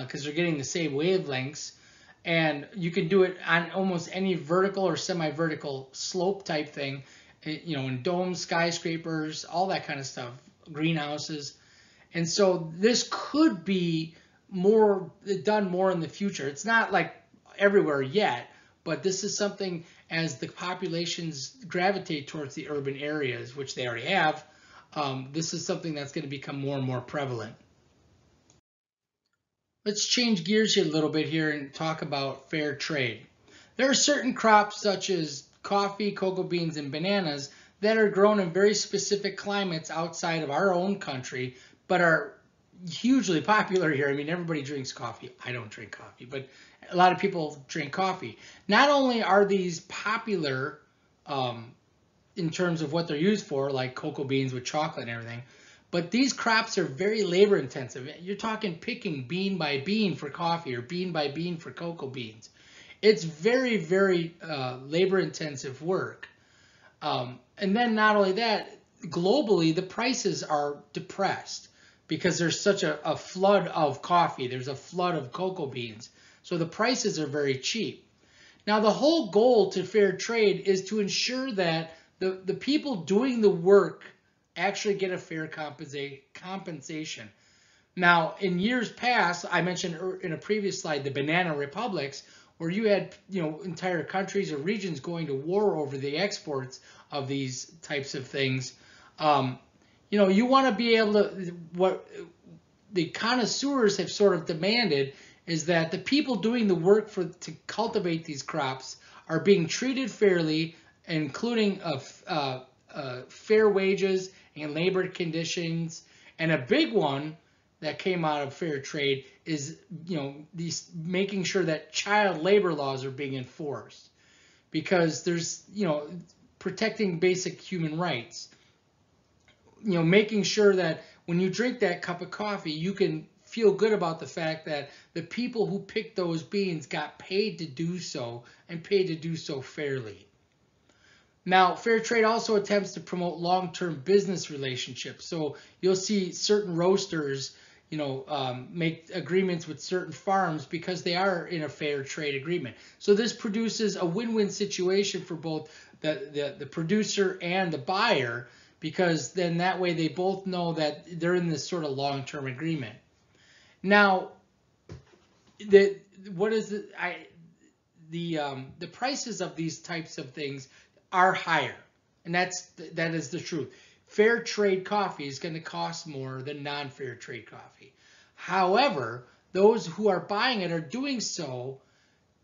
because uh, they're getting the same wavelengths. And you can do it on almost any vertical or semi-vertical slope type thing, eh, you know, in domes, skyscrapers, all that kind of stuff, greenhouses. And so this could be more done more in the future. It's not like everywhere yet, but this is something as the populations gravitate towards the urban areas, which they already have, um, this is something that's going to become more and more prevalent. Let's change gears here a little bit here and talk about fair trade. There are certain crops such as coffee, cocoa beans, and bananas that are grown in very specific climates outside of our own country but are hugely popular here. I mean, everybody drinks coffee. I don't drink coffee, but a lot of people drink coffee. Not only are these popular um, in terms of what they're used for, like cocoa beans with chocolate and everything, but these crops are very labor intensive. You're talking picking bean by bean for coffee or bean by bean for cocoa beans. It's very, very uh, labor intensive work. Um, and then not only that, globally, the prices are depressed because there's such a, a flood of coffee. There's a flood of cocoa beans. So the prices are very cheap. Now, the whole goal to fair trade is to ensure that the, the people doing the work actually get a fair compensa compensation. Now, in years past, I mentioned er, in a previous slide the banana republics, where you had you know entire countries or regions going to war over the exports of these types of things. Um, you know, you want to be able to, what the connoisseurs have sort of demanded is that the people doing the work for to cultivate these crops are being treated fairly, including a, uh, uh, fair wages and labor conditions. And a big one that came out of fair trade is, you know, these making sure that child labor laws are being enforced, because there's, you know, protecting basic human rights you know, making sure that when you drink that cup of coffee, you can feel good about the fact that the people who picked those beans got paid to do so and paid to do so fairly. Now, fair trade also attempts to promote long-term business relationships. So you'll see certain roasters, you know, um, make agreements with certain farms because they are in a fair trade agreement. So this produces a win-win situation for both the, the, the producer and the buyer because then that way they both know that they're in this sort of long-term agreement. Now, the what is the I the um, the prices of these types of things are higher, and that's that is the truth. Fair trade coffee is going to cost more than non-fair trade coffee. However, those who are buying it are doing so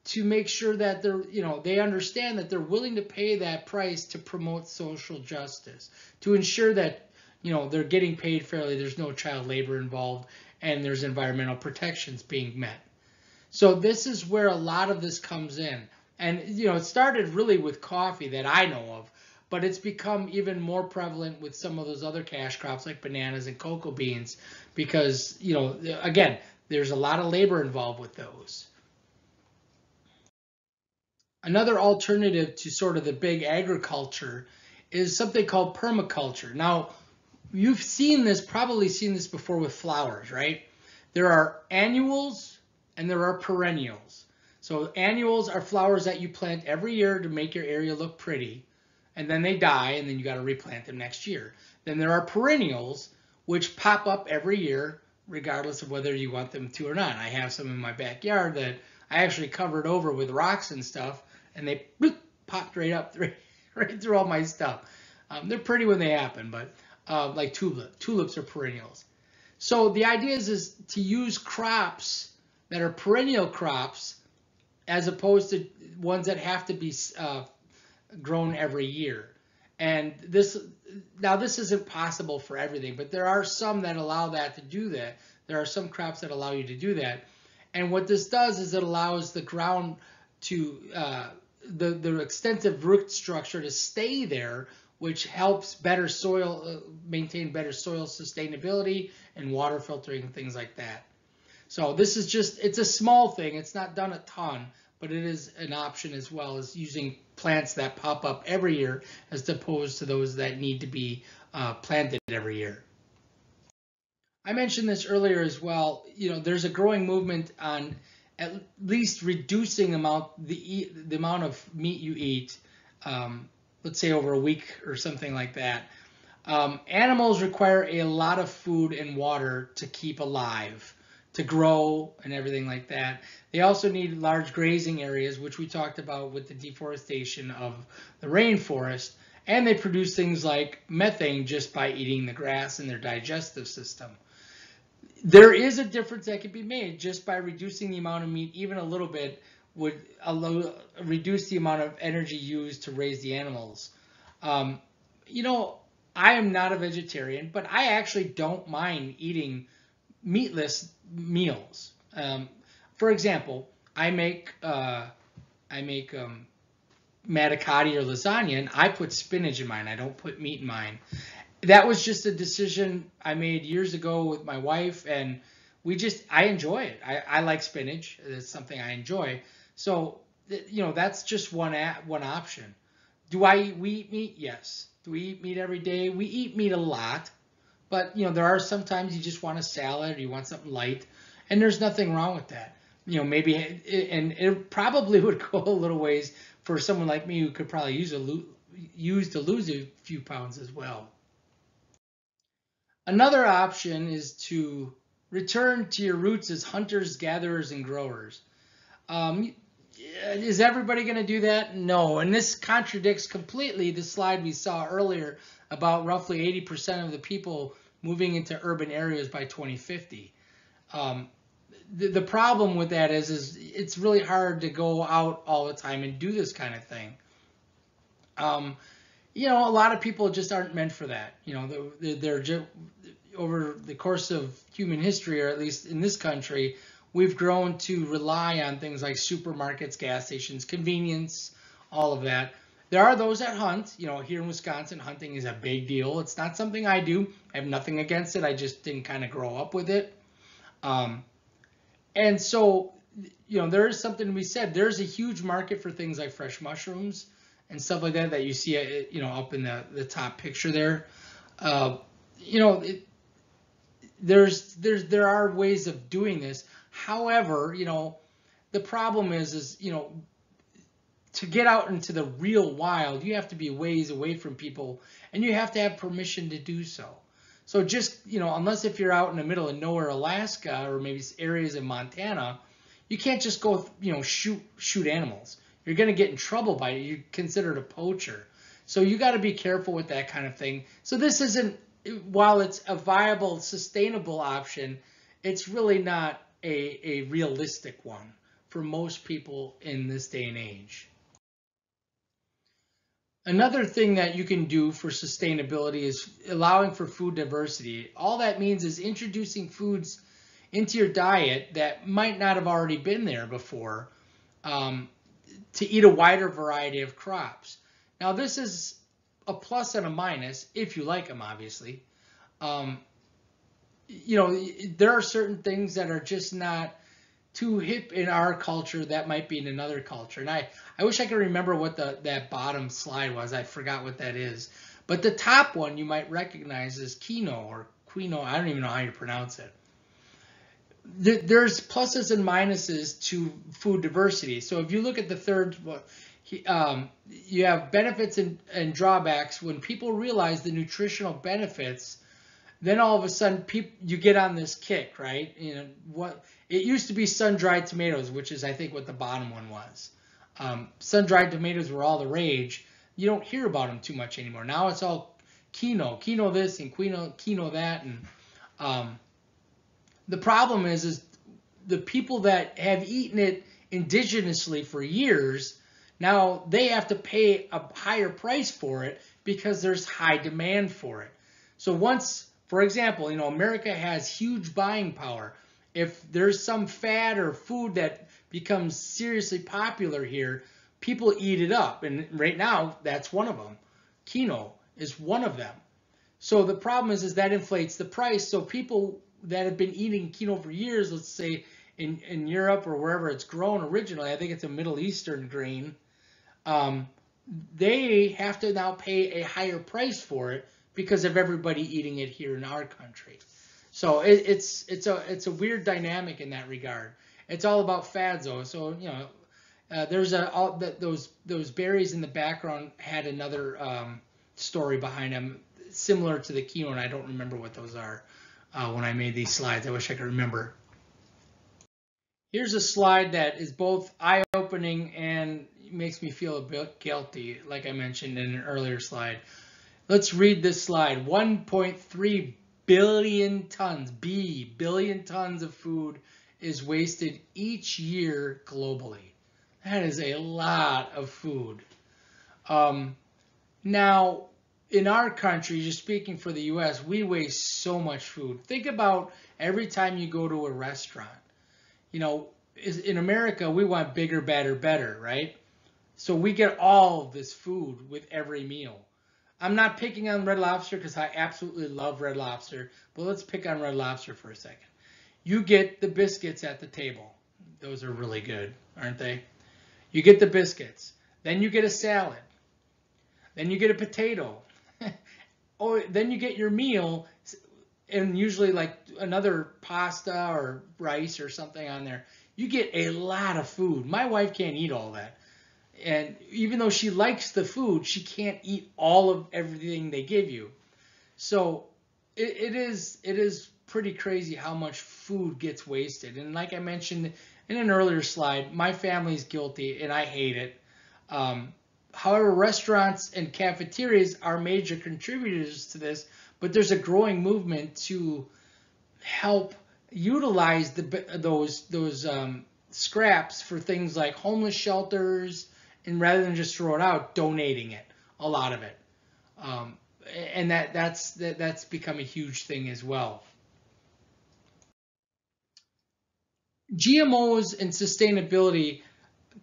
to make sure that they're, you know, they understand that they're willing to pay that price to promote social justice, to ensure that, you know, they're getting paid fairly, there's no child labor involved, and there's environmental protections being met. So this is where a lot of this comes in. And, you know, it started really with coffee that I know of, but it's become even more prevalent with some of those other cash crops like bananas and cocoa beans because, you know, again, there's a lot of labor involved with those. Another alternative to sort of the big agriculture is something called permaculture. Now, you've seen this, probably seen this before with flowers, right? There are annuals and there are perennials. So annuals are flowers that you plant every year to make your area look pretty, and then they die, and then you got to replant them next year. Then there are perennials, which pop up every year, regardless of whether you want them to or not. I have some in my backyard that I actually covered over with rocks and stuff, and they bloop, popped right up right through all my stuff. Um, they're pretty when they happen, but uh, like tulip. Tulips are perennials. So the idea is, is to use crops that are perennial crops as opposed to ones that have to be uh, grown every year. And this now this isn't possible for everything, but there are some that allow that to do that. There are some crops that allow you to do that. And what this does is it allows the ground to uh, the the extensive root structure to stay there, which helps better soil uh, maintain better soil sustainability and water filtering things like that. So this is just it's a small thing. It's not done a ton, but it is an option as well as using plants that pop up every year as opposed to those that need to be uh, planted every year. I mentioned this earlier as well. You know, there's a growing movement on at least reducing the amount the the amount of meat you eat. Um, let's say over a week or something like that. Um, animals require a lot of food and water to keep alive, to grow and everything like that. They also need large grazing areas, which we talked about with the deforestation of the rainforest. And they produce things like methane just by eating the grass in their digestive system there is a difference that can be made just by reducing the amount of meat even a little bit would allow, reduce the amount of energy used to raise the animals. Um, you know, I am not a vegetarian, but I actually don't mind eating meatless meals. Um, for example, I make uh, I make um, manicotti or lasagna, and I put spinach in mine. I don't put meat in mine that was just a decision I made years ago with my wife, and we just I enjoy it. I, I like spinach. It's something I enjoy. So you know that's just one at, one option. Do I eat, we eat meat? Yes. Do we eat meat every day? We eat meat a lot, but you know there are sometimes you just want a salad or you want something light, and there's nothing wrong with that. You know maybe and it probably would go a little ways for someone like me who could probably use a use to lose a few pounds as well. Another option is to return to your roots as hunters, gatherers, and growers. Um, is everybody going to do that? No. And this contradicts completely the slide we saw earlier about roughly 80% of the people moving into urban areas by 2050. Um, the, the problem with that is, is it's really hard to go out all the time and do this kind of thing. Um, you know, a lot of people just aren't meant for that. You know, they're, they're just, over the course of human history, or at least in this country, we've grown to rely on things like supermarkets, gas stations, convenience, all of that. There are those that hunt. You know, here in Wisconsin, hunting is a big deal. It's not something I do. I have nothing against it. I just didn't kind of grow up with it. Um, and so, you know, there is something to be said. There's a huge market for things like fresh mushrooms and stuff like that that you see, uh, you know, up in the, the top picture there. Uh, you know, it, there's there's there are ways of doing this. However, you know, the problem is is you know to get out into the real wild, you have to be ways away from people and you have to have permission to do so. So just, you know, unless if you're out in the middle of nowhere, Alaska, or maybe areas in Montana, you can't just go, you know, shoot shoot animals. You're going to get in trouble by it. You're considered a poacher. So you got to be careful with that kind of thing. So this isn't, while it's a viable, sustainable option, it's really not a, a realistic one for most people in this day and age. Another thing that you can do for sustainability is allowing for food diversity. All that means is introducing foods into your diet that might not have already been there before. Um, to eat a wider variety of crops. Now this is a plus and a minus if you like them, obviously. Um, you know, there are certain things that are just not too hip in our culture that might be in another culture. And I, I wish I could remember what the that bottom slide was. I forgot what that is. But the top one you might recognize is quinoa or Quino. I don't even know how you pronounce it there's pluses and minuses to food diversity. So if you look at the third, um, you have benefits and, and, drawbacks. When people realize the nutritional benefits, then all of a sudden people you get on this kick, right? You know what? It used to be sun-dried tomatoes, which is I think what the bottom one was. Um, sun-dried tomatoes were all the rage. You don't hear about them too much anymore. Now it's all quinoa, quinoa this and quinoa, quinoa that, and um, the problem is, is the people that have eaten it indigenously for years, now they have to pay a higher price for it because there's high demand for it. So once, for example, you know, America has huge buying power. If there's some fad or food that becomes seriously popular here, people eat it up. And right now, that's one of them. Quinoa is one of them. So the problem is, is that inflates the price. So people that have been eating quinoa for years, let's say in, in Europe or wherever it's grown originally, I think it's a Middle Eastern grain, um, they have to now pay a higher price for it because of everybody eating it here in our country. So it, it's it's a it's a weird dynamic in that regard. It's all about fads though. So you know, uh, there's a all that those those berries in the background had another um, story behind them similar to the quinoa. And I don't remember what those are uh, when I made these slides. I wish I could remember. Here's a slide that is both eye-opening and makes me feel a bit guilty, like I mentioned in an earlier slide. Let's read this slide. 1.3 billion tons, B, billion tons of food is wasted each year globally. That is a lot of food. Um, now, in our country, just speaking for the U.S., we waste so much food. Think about every time you go to a restaurant. You know, in America, we want bigger, better, better, right? So we get all this food with every meal. I'm not picking on Red Lobster because I absolutely love Red Lobster, but let's pick on Red Lobster for a second. You get the biscuits at the table. Those are really good, aren't they? You get the biscuits. Then you get a salad. Then you get a potato or oh, then you get your meal and usually like another pasta or rice or something on there. You get a lot of food. My wife can't eat all that. And even though she likes the food, she can't eat all of everything they give you. So it, it is it is pretty crazy how much food gets wasted. And like I mentioned in an earlier slide, my family's guilty and I hate it. Um, However, restaurants and cafeterias are major contributors to this, but there's a growing movement to help utilize the, those those um, scraps for things like homeless shelters, and rather than just throw it out, donating it, a lot of it, um, and that that's that, that's become a huge thing as well. GMOs and sustainability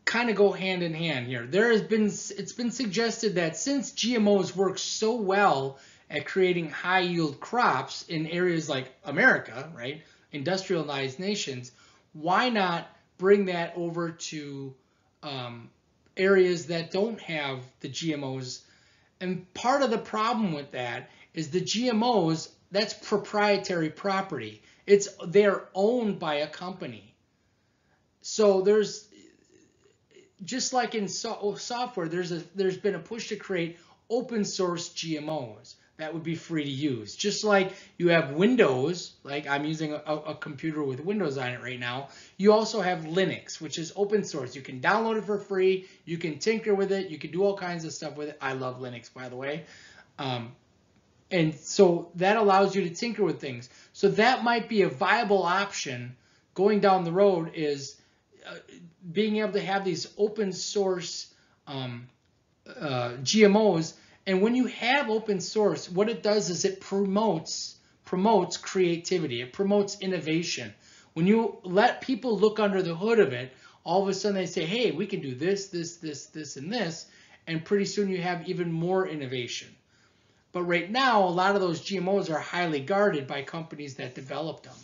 kind of go hand in hand here. There has been it's been suggested that since GMOs work so well at creating high yield crops in areas like America, right, industrialized nations, why not bring that over to um, areas that don't have the GMOs? And part of the problem with that is the GMOs that's proprietary property. It's they're owned by a company. So there's just like in so software, there's a there's been a push to create open source GMOs that would be free to use. Just like you have Windows, like I'm using a, a, computer with Windows on it right now, you also have Linux, which is open source. You can download it for free, you can tinker with it, you can do all kinds of stuff with it. I love Linux, by the way. Um, and so that allows you to tinker with things. So that might be a viable option going down the road is uh, being able to have these open source um, uh, GMOs. And when you have open source, what it does is it promotes promotes creativity. It promotes innovation. When you let people look under the hood of it, all of a sudden they say, hey, we can do this, this, this, this, and this. And pretty soon you have even more innovation. But right now, a lot of those GMOs are highly guarded by companies that developed them.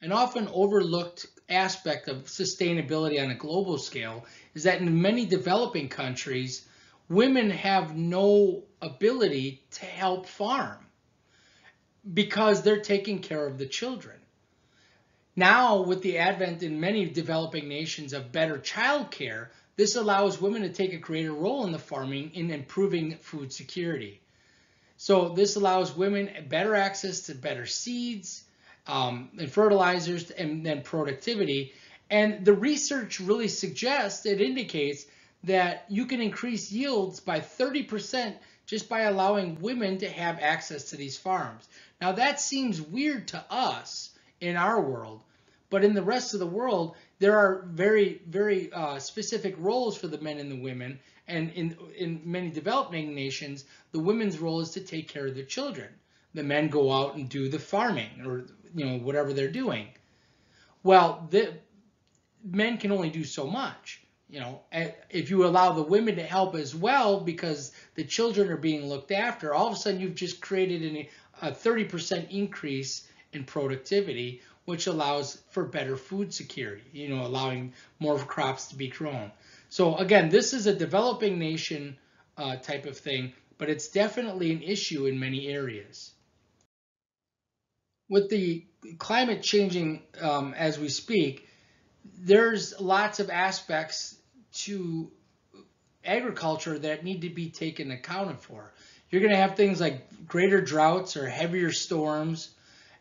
An often overlooked aspect of sustainability on a global scale is that in many developing countries, women have no ability to help farm because they're taking care of the children. Now, with the advent in many developing nations of better childcare, this allows women to take a greater role in the farming in improving food security. So this allows women better access to better seeds, um, and fertilizers and then productivity. And the research really suggests, it indicates that you can increase yields by 30% just by allowing women to have access to these farms. Now that seems weird to us in our world, but in the rest of the world, there are very, very uh, specific roles for the men and the women. And in, in many developing nations, the women's role is to take care of their children. The men go out and do the farming or you know whatever they're doing. Well, the men can only do so much. You know, if you allow the women to help as well because the children are being looked after, all of a sudden you've just created a 30% increase in productivity, which allows for better food security, you know, allowing more crops to be grown. So again, this is a developing nation uh, type of thing, but it's definitely an issue in many areas. With the climate changing um, as we speak, there's lots of aspects to agriculture that need to be taken accounted for. You're going to have things like greater droughts or heavier storms,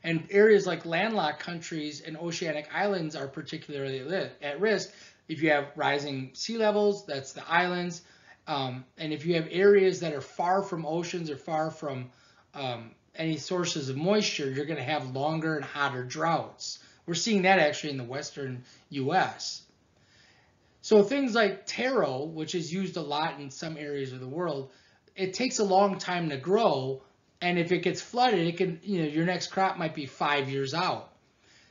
and areas like landlocked countries and oceanic islands are particularly at risk. If you have rising sea levels, that's the islands. Um, and if you have areas that are far from oceans or far from um, any sources of moisture, you're going to have longer and hotter droughts. We're seeing that actually in the western U.S. So things like taro, which is used a lot in some areas of the world, it takes a long time to grow, and if it gets flooded, it can, you know, your next crop might be five years out.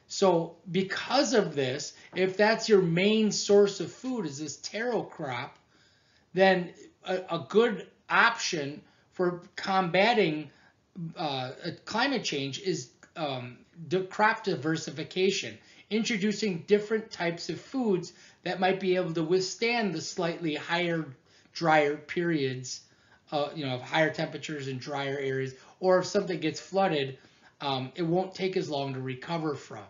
So because of this, if that's your main source of food is this taro crop, then a, a good option for combating uh, climate change is um, crop diversification, introducing different types of foods that might be able to withstand the slightly higher, drier periods uh, you know, of higher temperatures in drier areas, or if something gets flooded, um, it won't take as long to recover from.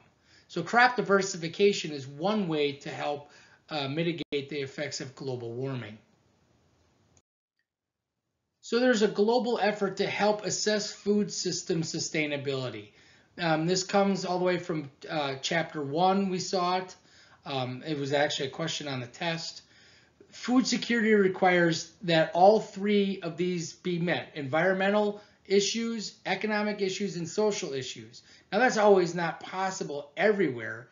So crop diversification is one way to help uh, mitigate the effects of global warming. So there's a global effort to help assess food system sustainability. Um, this comes all the way from uh, chapter one, we saw it. Um, it was actually a question on the test food security requires that all three of these be met environmental issues, economic issues, and social issues. Now, that's always not possible everywhere,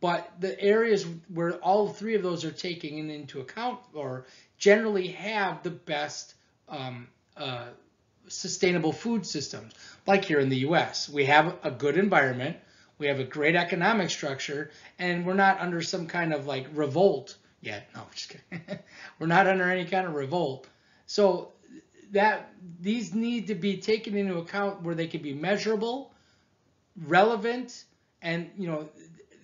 but the areas where all three of those are taken into account or generally have the best um, uh, sustainable food systems. Like here in the US, we have a good environment, we have a great economic structure, and we're not under some kind of like revolt yet. No, just kidding. We're not under any kind of revolt. So that these need to be taken into account where they can be measurable, relevant, and you know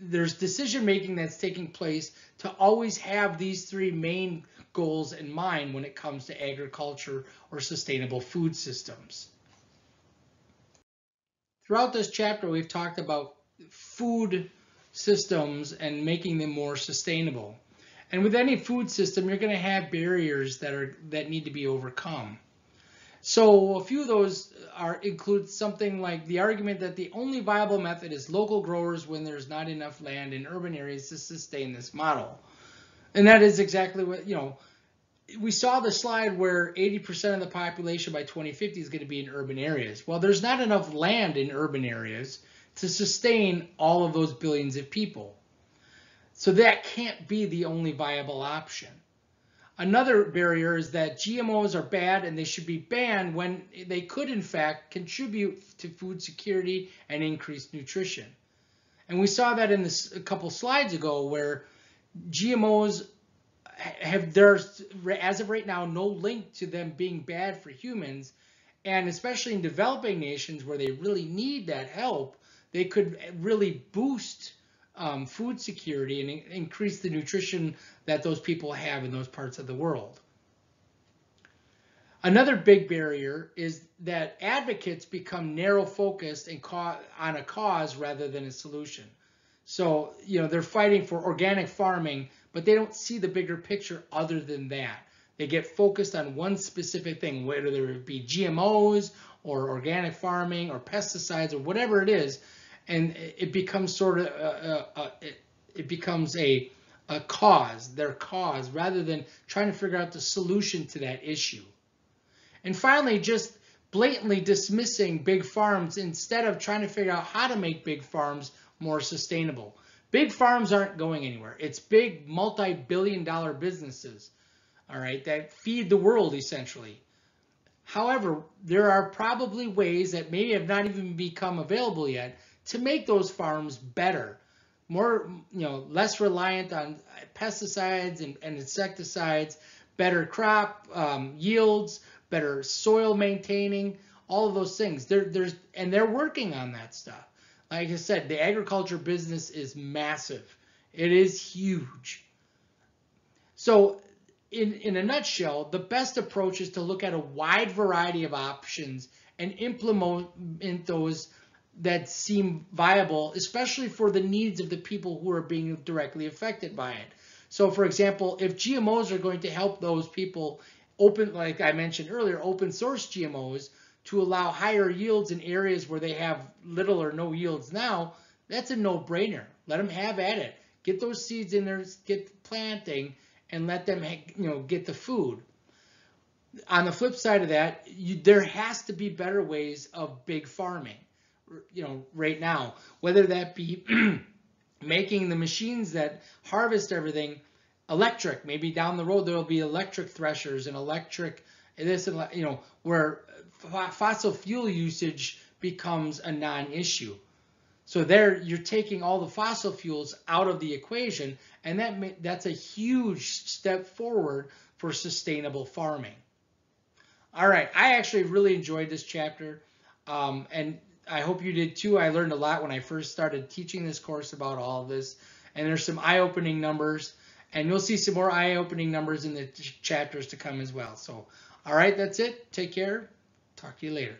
there's decision making that's taking place to always have these three main goals in mind when it comes to agriculture or sustainable food systems. Throughout this chapter, we've talked about food systems and making them more sustainable. And with any food system, you're going to have barriers that are that need to be overcome. So a few of those are include something like the argument that the only viable method is local growers when there's not enough land in urban areas to sustain this model. And that is exactly what, you know, we saw the slide where 80% of the population by 2050 is going to be in urban areas. Well, there's not enough land in urban areas to sustain all of those billions of people. So that can't be the only viable option. Another barrier is that GMOs are bad and they should be banned when they could, in fact, contribute to food security and increased nutrition. And we saw that in this, a couple slides ago where GMOs have, there's, as of right now, no link to them being bad for humans. And especially in developing nations where they really need that help, they could really boost um, food security and in increase the nutrition that those people have in those parts of the world. Another big barrier is that advocates become narrow focused and on a cause rather than a solution. So, you know, they're fighting for organic farming, but they don't see the bigger picture other than that. They get focused on one specific thing, whether it be GMOs or organic farming or pesticides or whatever it is and it becomes sort of a, a, a, it, becomes a a cause, their cause, rather than trying to figure out the solution to that issue. And finally, just blatantly dismissing big farms instead of trying to figure out how to make big farms more sustainable. Big farms aren't going anywhere. It's big multi-billion dollar businesses, all right, that feed the world essentially. However, there are probably ways that maybe have not even become available yet to make those farms better, more, you know, less reliant on pesticides and, and insecticides, better crop um, yields, better soil maintaining, all of those things. There, there's and they're working on that stuff. Like I said, the agriculture business is massive. It is huge. So in, in a nutshell, the best approach is to look at a wide variety of options and implement those that seem viable, especially for the needs of the people who are being directly affected by it. So for example, if GMOs are going to help those people open, like I mentioned earlier, open source GMOs to allow higher yields in areas where they have little or no yields now, that's a no-brainer. Let them have at it. Get those seeds in there, get planting, and let them you know get the food. On the flip side of that, you, there has to be better ways of big farming, you know, right now. Whether that be making the machines that harvest everything electric. Maybe down the road there will be electric threshers and electric this and you know where fossil fuel usage becomes a non-issue. So there you're taking all the fossil fuels out of the equation and that that's a huge step forward for sustainable farming. All right, I actually really enjoyed this chapter um, and I hope you did too. I learned a lot when I first started teaching this course about all of this and there's some eye-opening numbers and you'll see some more eye-opening numbers in the chapters to come as well. So, all right, that's it. Take care. Talk to you later.